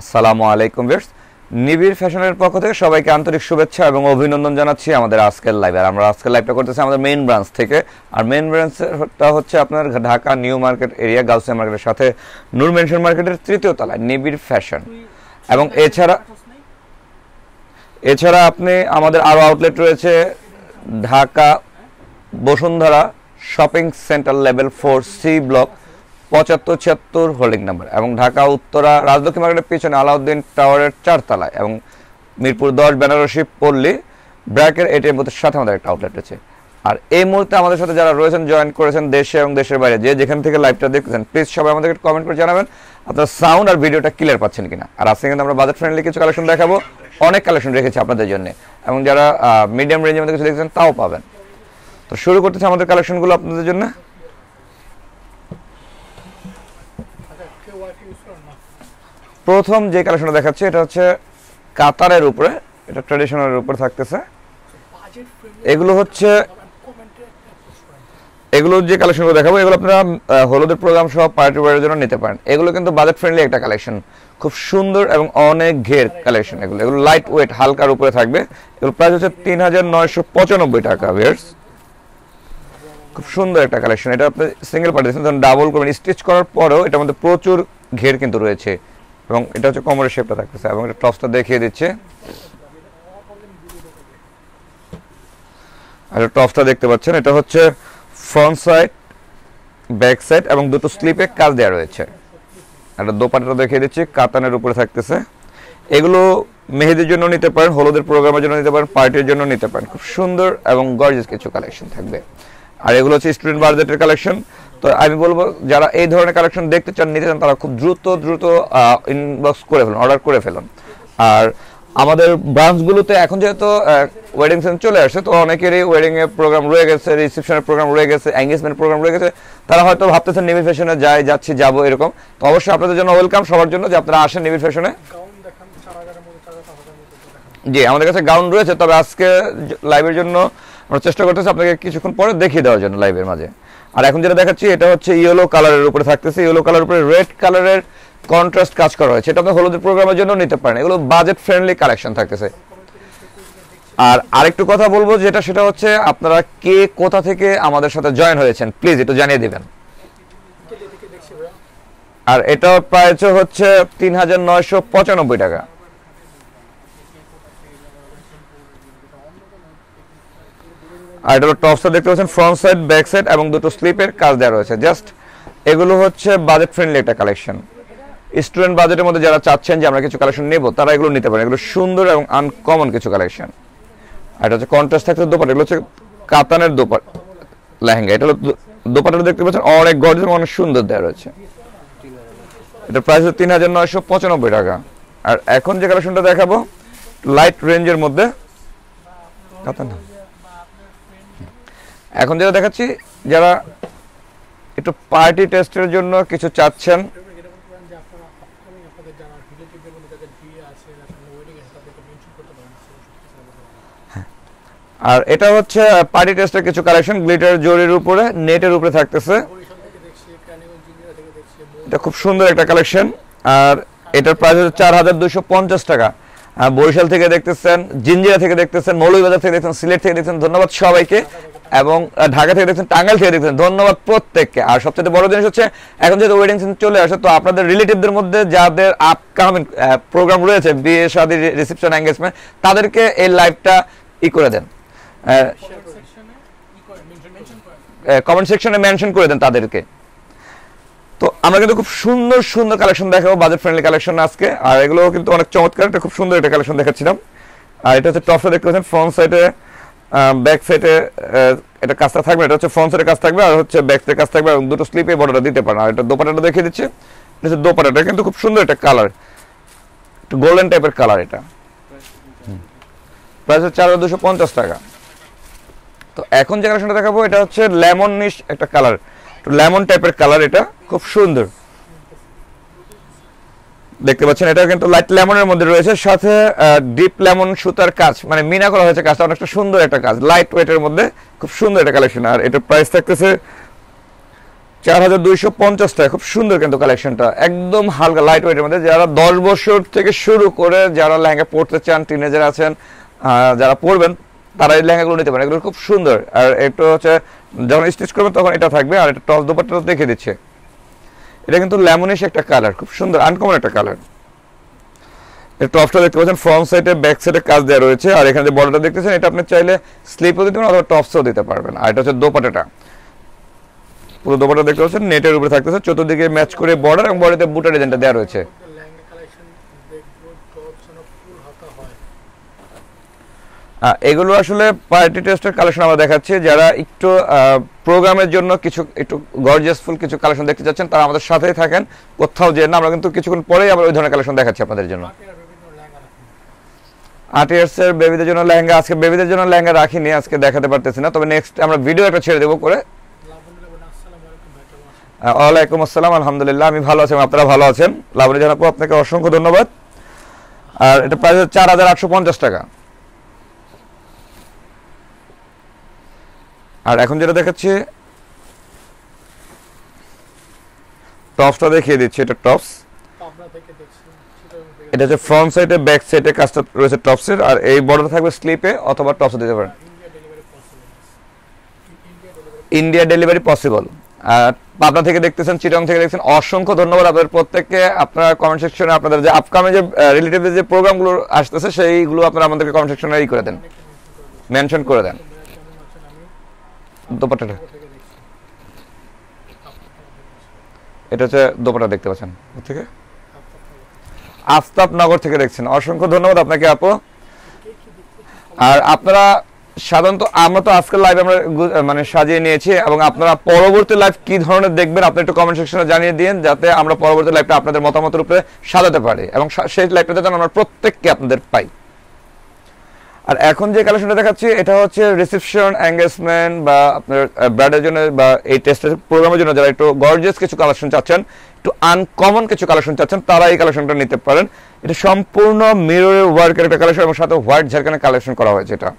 আসসালামু আলাইকুম বেশ নিবিড় ফ্যাশনের পক্ষ থেকে সবাইকে আন্তরিক শুভেচ্ছা এবং অভিনন্দন জানাচ্ছি আমাদের আজকের লাইভে আর আমরা আজকের লাইভটা করতেছি আমাদের মেইন ব্রাঞ্চ থেকে। আর মেইন ব্রাঞ্চটা হচ্ছে আপনার Dhaka new market area Gausia মার্কেটের সাথে নূর মেনশন মার্কেটের তৃতীয় তলায়, নিবিড় ফ্যাশন এবং এছাড়া এছাড়া আপনি আমাদের আরও আউটলেট রয়েছে Dhaka Bashundhara shopping centre level four C block পঁচাত্তর, ছিয়াত্তর হোল্ডিং নাম্বার এবং ঢাকা, উত্তরা, রাজলক্ষ্মী মার্কেটের পিছনে আলাউদ্দিন টাওয়ারের চারতলায় এবং মিরপুর দশ, বেনারসি, পল্লী ব্র্যাকের এটিএম বুথের সাথে আমাদের একটা আউটলেট আছে আর এই মুহূর্তে আমাদের সাথে যারা রয়েছেন জয়েন করেছেন দেশে এবং দেশের বাইরে, যে যেখান থেকে লাইভটা দেখতেছেন প্লিজ সবাই আমাদেরকে কমেন্ট করে জানাবেন আপনার সাউন্ড আর ভিডিওটা ক্লিয়ার পাচ্ছেন কিনা। আর আজকে কিন্তু আমরা বাজেট ফ্রেন্ডলি কিছু কালেকশন দেখাবো, অনেক কালেকশন রেখেছি আপনাদের জন্য এবং যারা মিডিয়াম রেঞ্জের মধ্যে কিছু দেখছেন তাও পাবেন। তো শুরু করতেছে আমাদের কালেকশনগুলো আপনাদের জন্য। প্রথম যে কালেকশনটা দেখাচ্ছি, এটা হচ্ছে কাতারের উপরে, এটা ট্র্যাডিশনালের উপরে থাকতেছে। এগুলো হচ্ছে, এগুলো যে কালেকশনগুলো দেখাবো, এগুলো আপনারা হলুদের প্রোগ্রাম সহ পার্টি ওয়ারের জন্য নিতে পারেন। এগুলো কিন্তু বাজেট ফ্রেন্ডলি একটা কালেকশন খুব সুন্দর এবং অনেক ঘের কালেকশন এগুলো। এগুলো লাইট ওয়েট হালকার উপরে থাকবে। এগুলো প্রাইস হচ্ছে তিন হাজার নয়শো পঁচানব্বই টাকা ভিয়ার্স খুব সুন্দর একটা কালেকশন এটা আপনি সিঙ্গেল পার্টি ডাবল করবেন। স্টিচ করার পরেও এটার মধ্যে প্রচুর ঘের কিন্তু রয়েছে। এবং এটা হচ্ছে কোমরের শেপটা থাকতেছে এবং এটা টপসটা দেখিয়ে দিচ্ছে। আর টপসটা দেখতে পাচ্ছেন, এটা হচ্ছে ফ্রন্ট সাইড ব্যাক সাইড এবং দুটো স্লিপে কাজ দেওয়া রয়েছে। একটা দোপাটাটা দেখিয়ে দিচ্ছি, কাতানের উপরে থাকতেছে। এগুলো মেহেদির জন্য নিতে পারেন, হলুদের প্রোগ্রামের জন্য নিতে পারেন পার্টির জন্য নিতে পারেন। খুব সুন্দর এবং গর্জিয়াস কিছু কালেকশন থাকবে। আর এগুলো হচ্ছে স্টুডেন্ট বাজেটের কালেকশন তো আমি বলব, যারা এই ধরনের কালেকশন দেখতে চান, নিতে চান, তারা খুব দ্রুত দ্রুত ইনবক্স করে ফেলুন অর্ডার করে ফেলুন। আর আমাদের ব্রাঞ্চগুলোতে এখন যেহেতু ওয়েডিং সিজন চলে আসছে, তো অনেকেরই ওয়েডিং এর প্রোগ্রাম রয়ে গেছে রিসেপশনের প্রোগ্রাম রয়ে গেছে এঙ্গেজমেন্ট প্রোগ্রাম রয়ে গেছে। তারা হয়তো ভাবতেছেন নিবি ফ্যাশনে যাই, যাচ্ছি, যাব এরকম। তো অবশ্যই আপনাদের জন্য ওয়েলকাম সবার জন্য যে আপনারা আসেন নিবি ফ্যাশনে জি, আমাদের কাছে গাউন রয়েছে, তবে আজকে লাইভের জন্য আমরা চেষ্টা করতেছি আপনাকে কিছুক্ষণ পরে দেখিয়ে দেওয়ার জন্য লাইভের মাঝে। আর এখন যেটা দেখাচ্ছি, এটা হচ্ছে ইয়েলো কালারের উপরে থাকতেছে। ইয়েলো কালারের উপরে রেড কালারের কন্ট্রাস্ট কাজ করা হয়েছে। এটা আপনি হলুদের প্রোগ্রামের জন্য নিতে পারেন। এগুলো বাজেট ফ্রেন্ডলি কালেকশন থাকতেছে। আর আরেকটু কথা বলব যেটা, সেটা হচ্ছে আপনারা কে কোথা থেকে আমাদের সাথে জয়েন হয়েছেন? প্লিজ একটু জানিয়ে দিবেন। আর এটা প্রাইস হচ্ছে তিন হাজার নয়শো পঁচানব্বই টাকা। আর এটা হলো টপসটা দেখতে পাচ্ছেন ফ্রন্ট সাইড ব্যাক সাইড এবং দুটো স্লিপের কাজ দেওয়া রয়েছে। জাস্ট এগুলো হচ্ছে বাজেট ফ্রেন্ডলি একটা কালেকশন স্টুডেন্ট বাজেটের মধ্যে যারা চাচ্ছেন যে আমরা কিছু কালেকশন নেব, তারা এগুলো নিতে পারেন। এগুলো সুন্দর এবং আনকমন কিছু কালেকশন আর এটা হচ্ছে কন্ট্রাস্ট থাকতে দোপাট, এগুলো হচ্ছে কাতানের দোপাট, লেহেঙ্গা। এটা হলো দো- দোপাট্টাটা দেখতে পাচ্ছেন অনেক গর্জন অনেক সুন্দর দেওয়া রয়েছে। এটা প্রাইস তিন হাজার নয়শো পঁচানব্বই টাকা। আর এখন যে কালেকশনটা দেখাবো লাইট রেঞ্জের মধ্যে, কাতান। এখন যেটা দেখাচ্ছি, যারা একটু পার্টি টেস্টের জন্য কিছু চাচ্ছেন আর এটা হচ্ছে পার্টি টেস্টের কিছু কালেকশন গ্লিটার জরির উপরে নেটের উপরে থাকতেছে। এটা খুব সুন্দর একটা কালেকশন আর এটার প্রাইস হচ্ছে চার হাজার দুশো পঞ্চাশ টাকা। বরিশাল থেকে দেখতেছেন, জিঞ্জিরা থেকে দেখতেছেন, মৌলভীবাজার থেকে দেখতেছেন, সিলেট থেকে দেখতেছেন, ধন্যবাদ সবাইকে। এবং ঢাকা থেকে দেখছেন টাঙ্গাইল থেকে দেখছেন। ধন্যবাদ প্রত্যেককে। আর সবচেয়ে বড় জিনিস হচ্ছে, এখন যেহেতু ওয়েডিং সিজন চলে আসে, তো আপনাদের রিলেটিভদের মধ্যে যাদের আপকামিং প্রোগ্রাম রয়েছে, বিয়ে, শাদী রিসেপশন এঙ্গেজমেন্ট তাদেরকে এই লাইভটা ই করে দেন। কমেন্ট সেকশনে মেনশন করে দেন তাদেরকে। তো আমরা কিন্তু খুব সুন্দর সুন্দর কালেকশন দেখাবো বাজেট ফ্রেন্ডলি কালেকশন আজকে। আর এগুলো কিন্তু অনেক চমৎকার, একটা খুব সুন্দর একটা কালেকশন দেখাচ্ছিলাম। আর এটা হচ্ছে টপসটা দেখতে পাচ্ছেন ফ্রন্ট সাইডে ব্যাক সাইডে এটা কাজটা থাকবে, এটা হচ্ছে ফ্রন্ট সাইডে কাজ থাকবে, আর হচ্ছে ব্যাক সাইডে কাজ থাকবে এবং দুটো স্লিপে বর্ডারটা দিতে পারেন। আর এটা দোপাটাটা দেখিয়ে দিচ্ছে। এটা হচ্ছে দোপাটাটা কিন্তু খুব সুন্দর একটা কালার একটু গোল্ডেন টাইপের কালার এটা। প্রাইস হচ্ছে চার হাজার দুশো পঞ্চাশ টাকা। তো এখন যে কালেকশনটা দেখাবো, এটা হচ্ছে লেমন নিশ একটা কালার লেমন টাইপের কালার এটা, খুব সুন্দর। দেখতে পাচ্ছেন এটা কিন্তু লাইট লেমনের মধ্যে রয়েছে। সাথে ডিপ লেমন সুতার কাজ মানে মিনা করা হয়েছে কাজটা, অনেকটা সুন্দর একটা কাজ। লাইট ওয়েটের মধ্যে খুব সুন্দর একটা কালেকশন আর এটার প্রাইস থাকতেছে চার হাজার দুইশো পঞ্চাশ টাকা। খুব সুন্দর কিন্তু কালেকশনটা একদম হালকা লাইট ওয়েটের মধ্যে। যারা দশ বছর থেকে শুরু করে যারা লেহেঙ্গা পড়তে চান টিনেজার আছেন যারা পড়বেন তারা এই লেহেঙ্গাগুলো নিতে পারেন। এগুলো খুব সুন্দর। আর একটু হচ্ছে, যখন স্টিচ করবেন, তখন এটা থাকবে। আর এটা টস দুপাট্টা দেখে দিচ্ছে। এটা কিন্তু ল্যামনেশ একটা কালার খুব সুন্দর আনকমন একটা কালারের টপটা দেখতে পাচ্ছেন ফ্রন্ট সাইডে ব্যাক সাইডে কাজ দেওয়া রয়েছে, আর এখানে যে বর্ডারটা দেখতেছেন, এটা আপনি চাইলে স্লিপও দিতে পারেন অথবা টপসও দিতে পারবেন। আর এটা হচ্ছে দোপাটাটা পুরো দোপাটা দেখতে পাচ্ছেন নেটের উপরে থাকতেছে, চতুর্দিকে ম্যাচ করে বর্ডার এবং বর্ডারতে বুটা ডিজাইনটা দেওয়া রয়েছে লেহেঙ্গা কালেকশন দেখব টপস এন্ড ফুল হাতা হয় আহ, এগুলো আসলে পার্টি টেস্টের কালেকশন আমরা দেখাচ্ছি। যারা একটু প্রোগ্রামের জন্য কিছু, একটু গর্জিয়াসফুল কিছু কালেকশন দেখতে চাচ্ছেন, তারা আমাদের সাথেই থাকেন। কোথাও যে না, আমরা কিন্তু কিছুক্ষণ পরেই আবার ওই ধরনের কালেকশন দেখাচ্ছি আপনাদের জন্য। আট ইয়ার্স এর বেবিদের জন্য লেহেঙ্গা, আজকে বেবিদের জন্য লেহেঙ্গা রাখিনি, আজকে দেখাতে পারতেছি না। তবে নেক্সট আমরা ভিডিও একটা ছেড়ে দেবো করে। ওয়ালাইকুম আসসালাম, আলহামদুলিল্লাহ, আমি ভালো আছি আপনারা ভালো আছেন। লাবণী জানাপু আপনাকে অসংখ্য ধন্যবাদ। আর এটা প্রাইস চার হাজার আটশো পঞ্চাশ টাকা। আর এখন যেটা দেখাচ্ছে, টপসটা দেখিয়ে দিচ্ছি, এটা টপস। এটা হচ্ছে ফ্রন্ট সাইডে ব্যাক সাইডে কাজটা রয়েছে টপসের, আর এই বর্ডার থাকবে স্লিপে অথবা টপসে দিতে পারেন। ইন্ডিয়া ডেলিভারি পসিবল আর পাবনা থেকে দেখতেছেন চিটং থেকে দেখছেন, অসংখ্য ধন্যবাদ আপনাদের প্রত্যেককে। আপনারা কমেন্ট সেকশনে আপনাদের যে আপকামিং যে রিলেটিভ যে প্রোগ্রামগুলো আসতেছে, সেইগুলো আপনারা আমাদেরকে কমেন্ট সেকশনে ই করে দেন। মেনশন করে দেন। দোপাটাটা এটা হচ্ছে দোপাটা দেখতে পাচ্ছেন। থেকে আফতাব থেকে দেখছেন। অসংখ্য ধন্যবাদ আপনাকে আপু। আর আপনারা সাধারণত আমরা তো আজকের লাইভ আমরা মানে সাজিয়ে নিয়েছি এবং আপনারা পরবর্তী লাইভ কি ধরনের দেখবেন আপনি একটু কমেন্ট সেকশনে জানিয়ে দিন যাতে আমরা পরবর্তী লাইভটা আপনাদের মতামতের উপরে সাজাতে পারি। এবং সেই লাইভটাতে যেন আমরা প্রত্যেককে আপনাদের পাই। আর এখন যে কালেকশনটা দেখাচ্ছি, এটা হচ্ছে রিসেপশন এঙ্গেজমেন্ট বা আপনার ব্রাডের জন্য বা এই টেস্টের প্রোগ্রামের জন্য যারা একটু গর্জিয়াস কিছু কালেকশন চাচ্ছেন, একটু আনকমন কিছু কালেকশন চাচ্ছেন, তারা এই কালেকশনটা নিতে পারেন। এটা সম্পূর্ণ মিররের ওয়ার্কের একটা কালেকশন এবং সাথে হোয়াইট ঝাড়খানের কালেকশন করা হয়েছে এটা।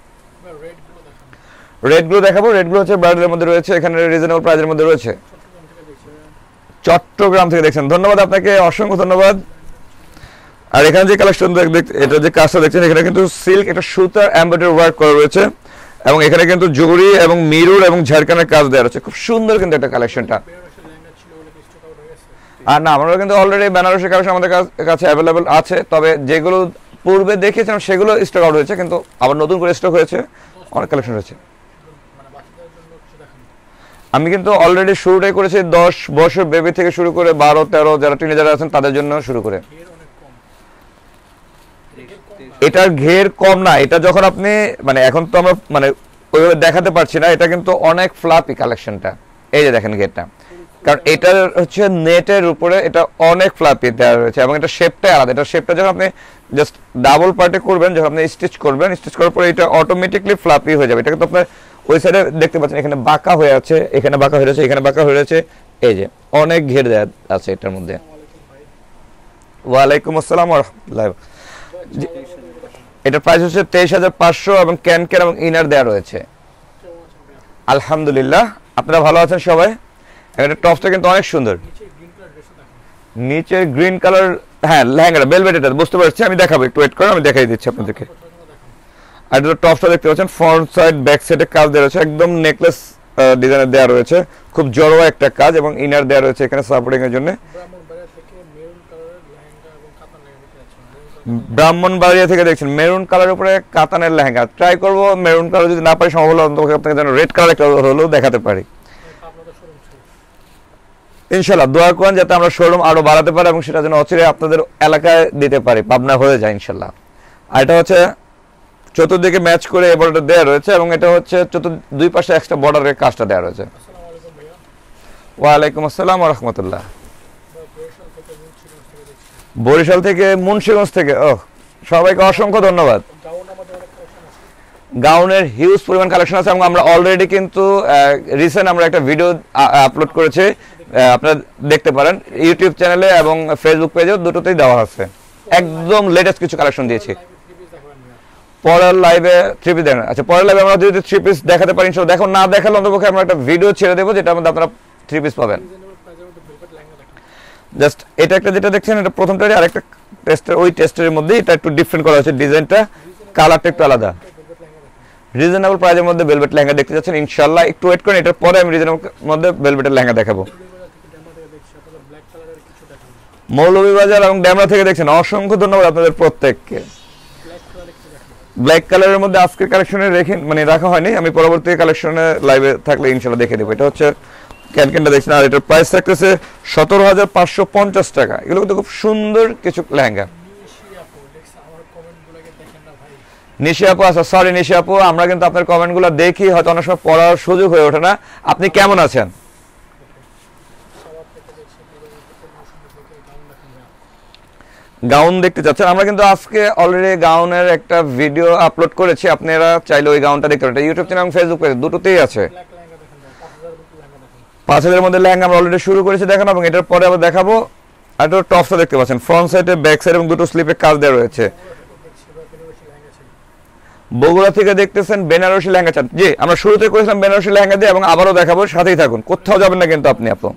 রেডগুলো দেখাবো। রেডগুলো হচ্ছে ব্রাইডের মধ্যে রয়েছে, এখানে রিজনেবল প্রাইজের মধ্যে রয়েছে। চট্টগ্রাম থেকে দেখছেন। ধন্যবাদ আপনাকে, অসংখ্য ধন্যবাদ। আর এখানে যে কালেকশন এটা যে কাজটা দেখছেন, এখানে কিন্তু সিল্ক একটা সুতার এমব্রয়ডারি ওয়ার্ক করা রয়েছে। এবং এখানে কিন্তু জুড়ি এবং মিরুর এবং ঝাড়খানের কাজ দেওয়া রয়েছে। খুব সুন্দর কিন্তু একটা কালেকশনটা বেনারসের আর না আমরা কিন্তু অলরেডি বেনারসি কালেকশন আমাদের কাছ- অ্যাভেলেবল আছে। তবে যেগুলো পূর্বে দেখিয়েছিলাম, সেগুলো স্টক আউট হয়েছে, কিন্তু আবার নতুন করে স্টক হয়েছে, অনেক কালেকশন রয়েছে। আমি কিন্তু অলরেডি শুরুটাই করেছি দশ বছর বেবি থেকে শুরু করে বারো, তেরো, যারা টিনেজার আছেন, তাদের জন্য শুরু করে। এটার ঘের কম না, এটা যখন আপনি মানে এখন তো আমরা মানে ওইভাবে দেখাতে পারছি না, এটা কিন্তু অনেক ফ্লাপি কালেকশনটা এই যে দেখেন ঘেরটা। কারণ এটার হচ্ছে নেটের উপরে এটা অনেক ফ্লাপি দেওয়া রয়েছে এবং এটা শেপটাই আলাদা। এটা শেপটা যখন আপনি জাস্ট ডাবল পার্টে করবেন, যখন আপনি স্টিচ করবেন স্টিচ করার পরে এটা অটোমেটিকলি ফ্লাপি হয়ে যাবে। এটা কিন্তু আপনার ওই সাইডে দেখতে পাচ্ছেন, এখানে বাঁকা হয়ে আছে, এখানে বাঁকা হয়ে আছে এখানে বাঁকা হয়ে রয়েছে। এই যে, অনেক ঘের দেওয়া আছে এটার মধ্যে। ওয়ালাইকুম আসসালাম রহমতুল্লাহ এটার প্রাইস হচ্ছে তেইশ হাজার পাঁচশো এবং ক্যান ক্যান এবং ইনার দেওয়া রয়েছে। আলহামদুলিল্লাহ। আপনারা ভালো আছেন সবাই? এটা টপসটা কিন্তু অনেক সুন্দর। নিচে গ্রিন কালার হ্যাঁ লেহেঙ্গাটা বেলভেট এটা বুঝতে পারছি। আমি দেখাবো, একটু ওয়েট করো, আমি দেখাই দিচ্ছি আপনাদেরকে। আর এটা টপসটা দেখতে পাচ্ছেন ফ্রন্ট সাইড ব্যাক সাইডে কাজ দেওয়া রয়েছে। একদম নেকলেস ডিজাইনের দেওয়া রয়েছে। খুব জড়ো একটা কাজ এবং ইনার দেওয়া রয়েছে এখানে সাপোর্টিং এর জন্য ব্রাহ্মণবাড়িয়া থেকে মেরুন কালারের লেহেঙ্গা এবং কাতান লেহেঙ্গা দেখতে যাচ্ছেন মেরুন কালার ব্রাহ্মণবাড়িয়া থেকে দেখছেন, মেরুন কালার উপরে কাতানের লেহেঙ্গা। ট্রাই করব, মেরুন কালার যদি না পারি, সম্ভব আপনাকে যেন রেড কালার একটা হলেও দেখাতে পারি। ইনশাল্লাহ দোয়া করেন যাতে আমরা শোরুম আরও বাড়াতে পারি এবং সেটা যেন অচিরে আপনাদের এলাকায় দিতে পারি, পাবনা হয়ে যায় ইনশাল্লাহ আর এটা হচ্ছে চতুর্দিকে ম্যাচ করে এই বর্ডারটা দেওয়া রয়েছে এবং এটা হচ্ছে চতুর দুই পাশে এক্সট্রা বর্ডারের কাজটা দেওয়া রয়েছে। ওয়ালাইকুম আসসালাম রহমতুল্লাহ। বরিশাল থেকে মুন্সিগঞ্জ থেকে ও সবাইকে অসংখ্য ধন্যবাদ। গাউনের হিউজ পরিমাণ কালেকশন আছে এবং আমরা অলরেডি কিন্তু রিসেন্ট আমরা একটা ভিডিও আপলোড করেছি। আপনারা দেখতে পারেন ইউটিউব চ্যানেলে এবং ফেসবুক পেজেও দুটোতেই দেওয়া আছে। একদম লেটেস্ট কিছু কালেকশন দিয়েছি। পরের লাইভে থ্রি পিস দেখেন আচ্ছা পরের লাইভে আমরা যদি থ্রি পিস দেখাতে পারি, ইনশাল্লাহ। দেখো, না দেখালে অন্তপক্ষে আমরা একটা ভিডিও ছেড়ে দেবো যেটা আমাদের আপনারা থ্রি পিস পাবেন। জাস্ট এটা একটা যেটা দেখছেন, এটা প্রথমটারই আরেকটা টেস্টের ওই টেস্টের মধ্যে এটা একটু ডিফারেন্ট করা হয়েছে ডিজাইনটা কালারটা একটু আলাদা। রিজনেবল প্রাইজের মধ্যে ভেলভেট লেহেঙ্গা দেখতে যাচ্ছেন ইনশাল্লাহ একটু ওয়েট করেন, এটার পরে আমি রিজনেবল মধ্যে ভেলভেটের লেহেঙ্গা দেখাবো। মৌলভীবাজার এবং ড্যামরা থেকে দেখছেন, অসংখ্য ধন্যবাদ আপনাদের প্রত্যেককে। ব্ল্যাক কালারের মধ্যে আজকের কালেকশনে রেখে মানে রাখা হয়নি, আমি পরবর্তী কালেকশনে লাইভে থাকলে ইনশাল্লাহ দেখে দেবো এটা হচ্ছে দেখছেন, আর এটার প্রাইস থাকতেছে সতেরো হাজার পাঁচশো পঞ্চাশ টাকা। এগুলো কিন্তু খুব সুন্দর কিছু লেহেঙ্গা। আচ্ছা সরি আমরা কিন্তু আপনার কমেন্টগুলো দেখি, হয়তো অনেক সময় পড়ার সুযোগ হয়ে ওঠে না। আপনি কেমন আছেন? গাউন দেখতে চাচ্ছেন। আমরা কিন্তু আজকে অলরেডি গাউনের একটা ভিডিও আপলোড করেছি। আপনারা চাইলে ওই গাউনটা দেখতে পারেন। ইউটিউব চ্যানেল এবং ফেসবুক পেজ দুটোতেই আছে। পাঁচ হাজারের মধ্যে লেহেঙ্গা আমরা অলরেডি শুরু করেছি দেখানো এবং এটার পরে আবার দেখাবো। আর টপসটা দেখতে পাচ্ছেন। ফ্রন্ট সাইডে ব্যাক সাইড এবং দুটো স্লিপে কাজ দেওয়া রয়েছে। বগুড়া থেকে দেখতেছেন বেনারসি লেহেঙ্গা চান। জি, আমরা শুরুতে করেছিলাম বেনারসি লেহেঙ্গা দিয়ে এবং আবারও দেখাবো, সাথেই থাকুন। কোথাও যাবেন না কিন্তু আপনি, আপু।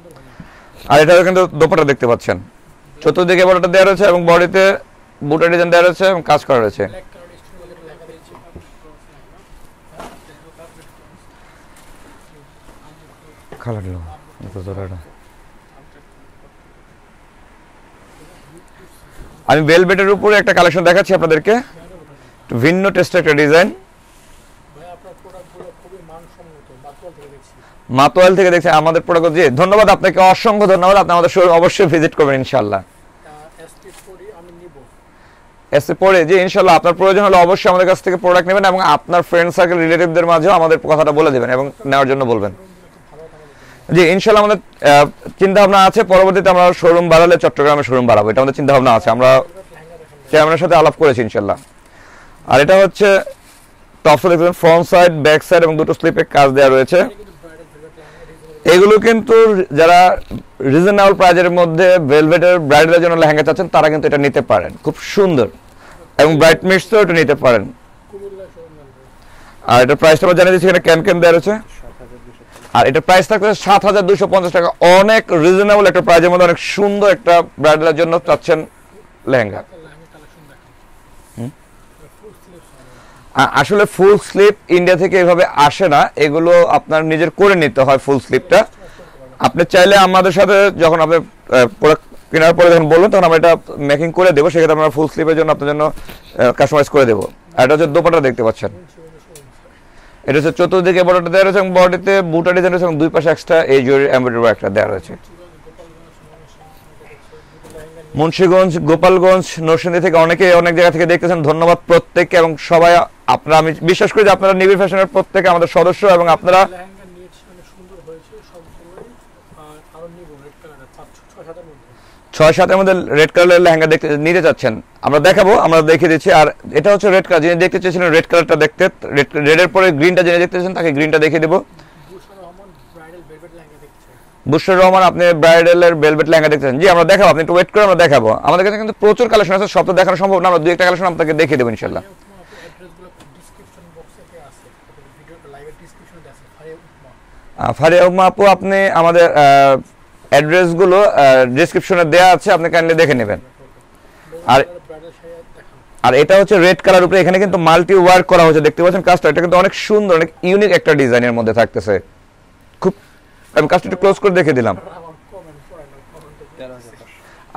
আর এটা কিন্তু দোপাটা দেখতে পাচ্ছেন। চতুর্দিকে বড়টা দেওয়া রয়েছে এবং বডিতে বুটা ডিজাইন দেওয়া রয়েছে এবং কাজ করা রয়েছে। খালাডলো আমি বেলবেটের উপরে একটা কালেকশন দেখাচ্ছি আপনাদেরকে। ভিন্ন টেস্টের একটা ডিজাইন মাতোয়াল থেকে দেখছি, আমাদের প্রোডাক্ট জি, ধন্যবাদ আপনাকে, অসংখ্য ধন্যবাদ। আপনি আমাদের শোরুম অবশ্যই ভিজিট করবেন ইনশাল্লাহ এসে পরে যে ইনশাল্লাহ আপনার প্রয়োজন হলে অবশ্যই আমাদের কাছ থেকে প্রোডাক্ট নেবেন এবং আপনার ফ্রেন্ড সার্কেল রিলেটিভদের মাঝেও আমাদের কথাটা বলে দেবেন এবং নেওয়ার জন্য বলবেন। জি, ইনশাল্লাহ আমাদের চিন্তা ভাবনা আছে। পরবর্তীতে আমরা শোরুম বাড়ালে চট্টগ্রামে শোরুম বাড়াবো। এটা আমাদের চিন্তা ভাবনা আছে। আমরা চেয়ারম্যানের সাথে আলাপ করেছি, ইনশাল্লাহ। আর এটা হচ্ছে টপসে দেখবেন ফ্রন্ট সাইড ব্যাক সাইড এবং দুটো স্লিপে কাজ দেওয়া রয়েছে। এগুলো কিন্তু যারা রিজনেবল প্রাইজের মধ্যে ভেলভেটের ব্রাইডের জন্য লেহেঙ্গা চাচ্ছেন, তারা কিন্তু এটা নিতে পারেন। খুব সুন্দর। এবং ব্রাইট মিক্সও এটা নিতে পারেন। আর এটা প্রাইসটা জানিয়ে দিচ্ছি, এখানে ক্যান ক্যান দেওয়া রয়েছে। আর এটা প্রাইস থাকবে সাত হাজার পঞ্চাশ টাকা। অনেক রিজনেবল একটা প্রাইজের মধ্যে অনেক সুন্দর একটা ব্রাইডালের জন্য চাচ্ছেন লেহেঙ্গা। আসলে ফুল স্লিপ ইন্ডিয়া থেকে এভাবে আসে না। এগুলো আপনার নিজের করে নিতে হয় ফুল স্লিপটা আপনি চাইলে আমাদের সাথে যখন আপনি কেনার পরে যখন বলবেন, তখন আমরা এটা মেকিং করে দেবো। সেক্ষেত্রে আমরা ফুল স্লিপের জন্য আপনার জন্য কাস্টমাইজ করে দেবো। আর এটা হচ্ছে দোপাটা দেখতে পাচ্ছেন। এটা হচ্ছে চতুর্দিকে বড়টা দেওয়া রয়েছে এবং বডিতে বুটা ডিজাইন রয়েছে এবং দুই পাশে এক্সট্রা এই জরি এমব্রয়ডারি একটা দেওয়া রয়েছে। মুন্সীগঞ্জ, গোপালগঞ্জ, নরসিংদী থেকে অনেকে অনেক জায়গা থেকে দেখতেছেন। ধন্যবাদ প্রত্যেককে এবং সবাই, আপনারা, আমি বিশ্বাস করি যে আপনারা নিবিড় ফ্যাশনের প্রত্যেকে আমাদের সদস্য এবং আপনারা লেহেঙ্গা নিয়েছি অনেক সুন্দর হয়েছে সবগুলোই আর আরও নিব রেড কালারের পাঁচ ছ- ছয় সাতের মধ্যে ছয় সাতের মধ্যে রেড কালারের লেহেঙ্গা দেখতে, নিতে চাচ্ছেন। আমরা দেখাবো, আমরা দেখিয়ে দিচ্ছি, আর এটা হচ্ছে রেড কালার যিনি দেখতে চেয়েছিলেন রেড কালারটা দেখতে রেড রেডের পরে গ্রিনটা যিনি দেখতে তাকে গ্রিনটা দেখিয়ে দেবো। বুশরা রহমান, আপনি ব্রাইডালের বেলভেট লেহেঙ্গা দেখতেছেন জি, আমরা দেখাবো, আপনি একটু ওয়েট করে আমরা দেখাবো। আমাদের কাছে কিন্তু প্রচুর কালেকশন আছে, সব তো দেখানো সম্ভব না, আমরা দুই একটা কালেকশন আপনাকে দেখিয়ে দেবো ইনশাল্লাহ ফারিয়া উম্মা আপু, আপনি আমাদের অ্যাড্রেসগুলো ডিসক্রিপশনে দেওয়া আছে, আপনি কাইন্ডলি দেখে নেবেন। আর আর এটা হচ্ছে রেড কালার উপরে, এখানে কিন্তু মাল্টি ওয়ার্ক করা হয়েছে, দেখতে পাচ্ছেন কাজটা? এটা কিন্তু অনেক সুন্দর, অনেক ইউনিক একটা ডিজাইনের মধ্যে থাকতেছে। খুব আমি কাজটা একটু ক্লোজ করে দেখে দিলাম।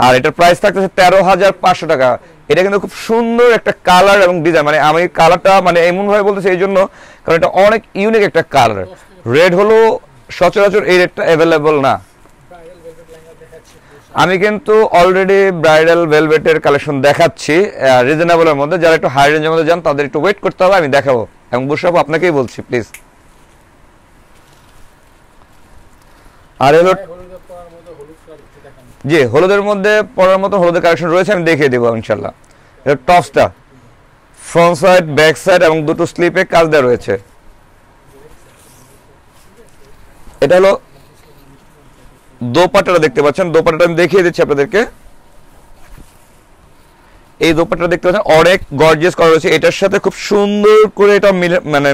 আর এটার প্রাইস থাকতেছে তেরো হাজার পাঁচশো টাকা। এটা কিন্তু খুব সুন্দর একটা কালার এবং ডিজাইন মানে আমি কালারটা মানে এমন ভাবে বলতেছি এই জন্য, কারণ এটা অনেক ইউনিক একটা কালার রেড হলো সচরাচর এই রেডটা অ্যাভেলেবল না ব্রাইডাল ভেলভেট লেহেঙ্গা দেখাচ্ছি আমি কিন্তু অলরেডি ব্রাইডাল ভেলভেটের কালেকশন দেখাচ্ছি রিজনেবলের মধ্যে। যারা একটু হাই রেঞ্জের মধ্যে যান, তাদের একটু ওয়েট করতে হবে, আমি দেখাবো। এবং বুসাবো আপনাকেই বলছি প্লিজ আর দেখান জি, হলুদের মধ্যে পড়ার মতো হলুদের কালেকশন রয়েছে, আমি দেখিয়ে দেবো ইনশাল্লাহ এটা টপসটা ফ্রন্ট সাইড ব্যাক সাইড এবং দুটো স্লিপে কাজ দেওয়া রয়েছে। এটা হলো দোপাট্টাটা দেখতে পাচ্ছেন। দোপাট্টাটা আমি দেখিয়ে দিচ্ছি আপনাদেরকে। এই দোপাট্টাটা দেখতে পাচ্ছেন অনেক গর্জিয়াস করা রয়েছে। এটার সাথে খুব সুন্দর করে এটা মানে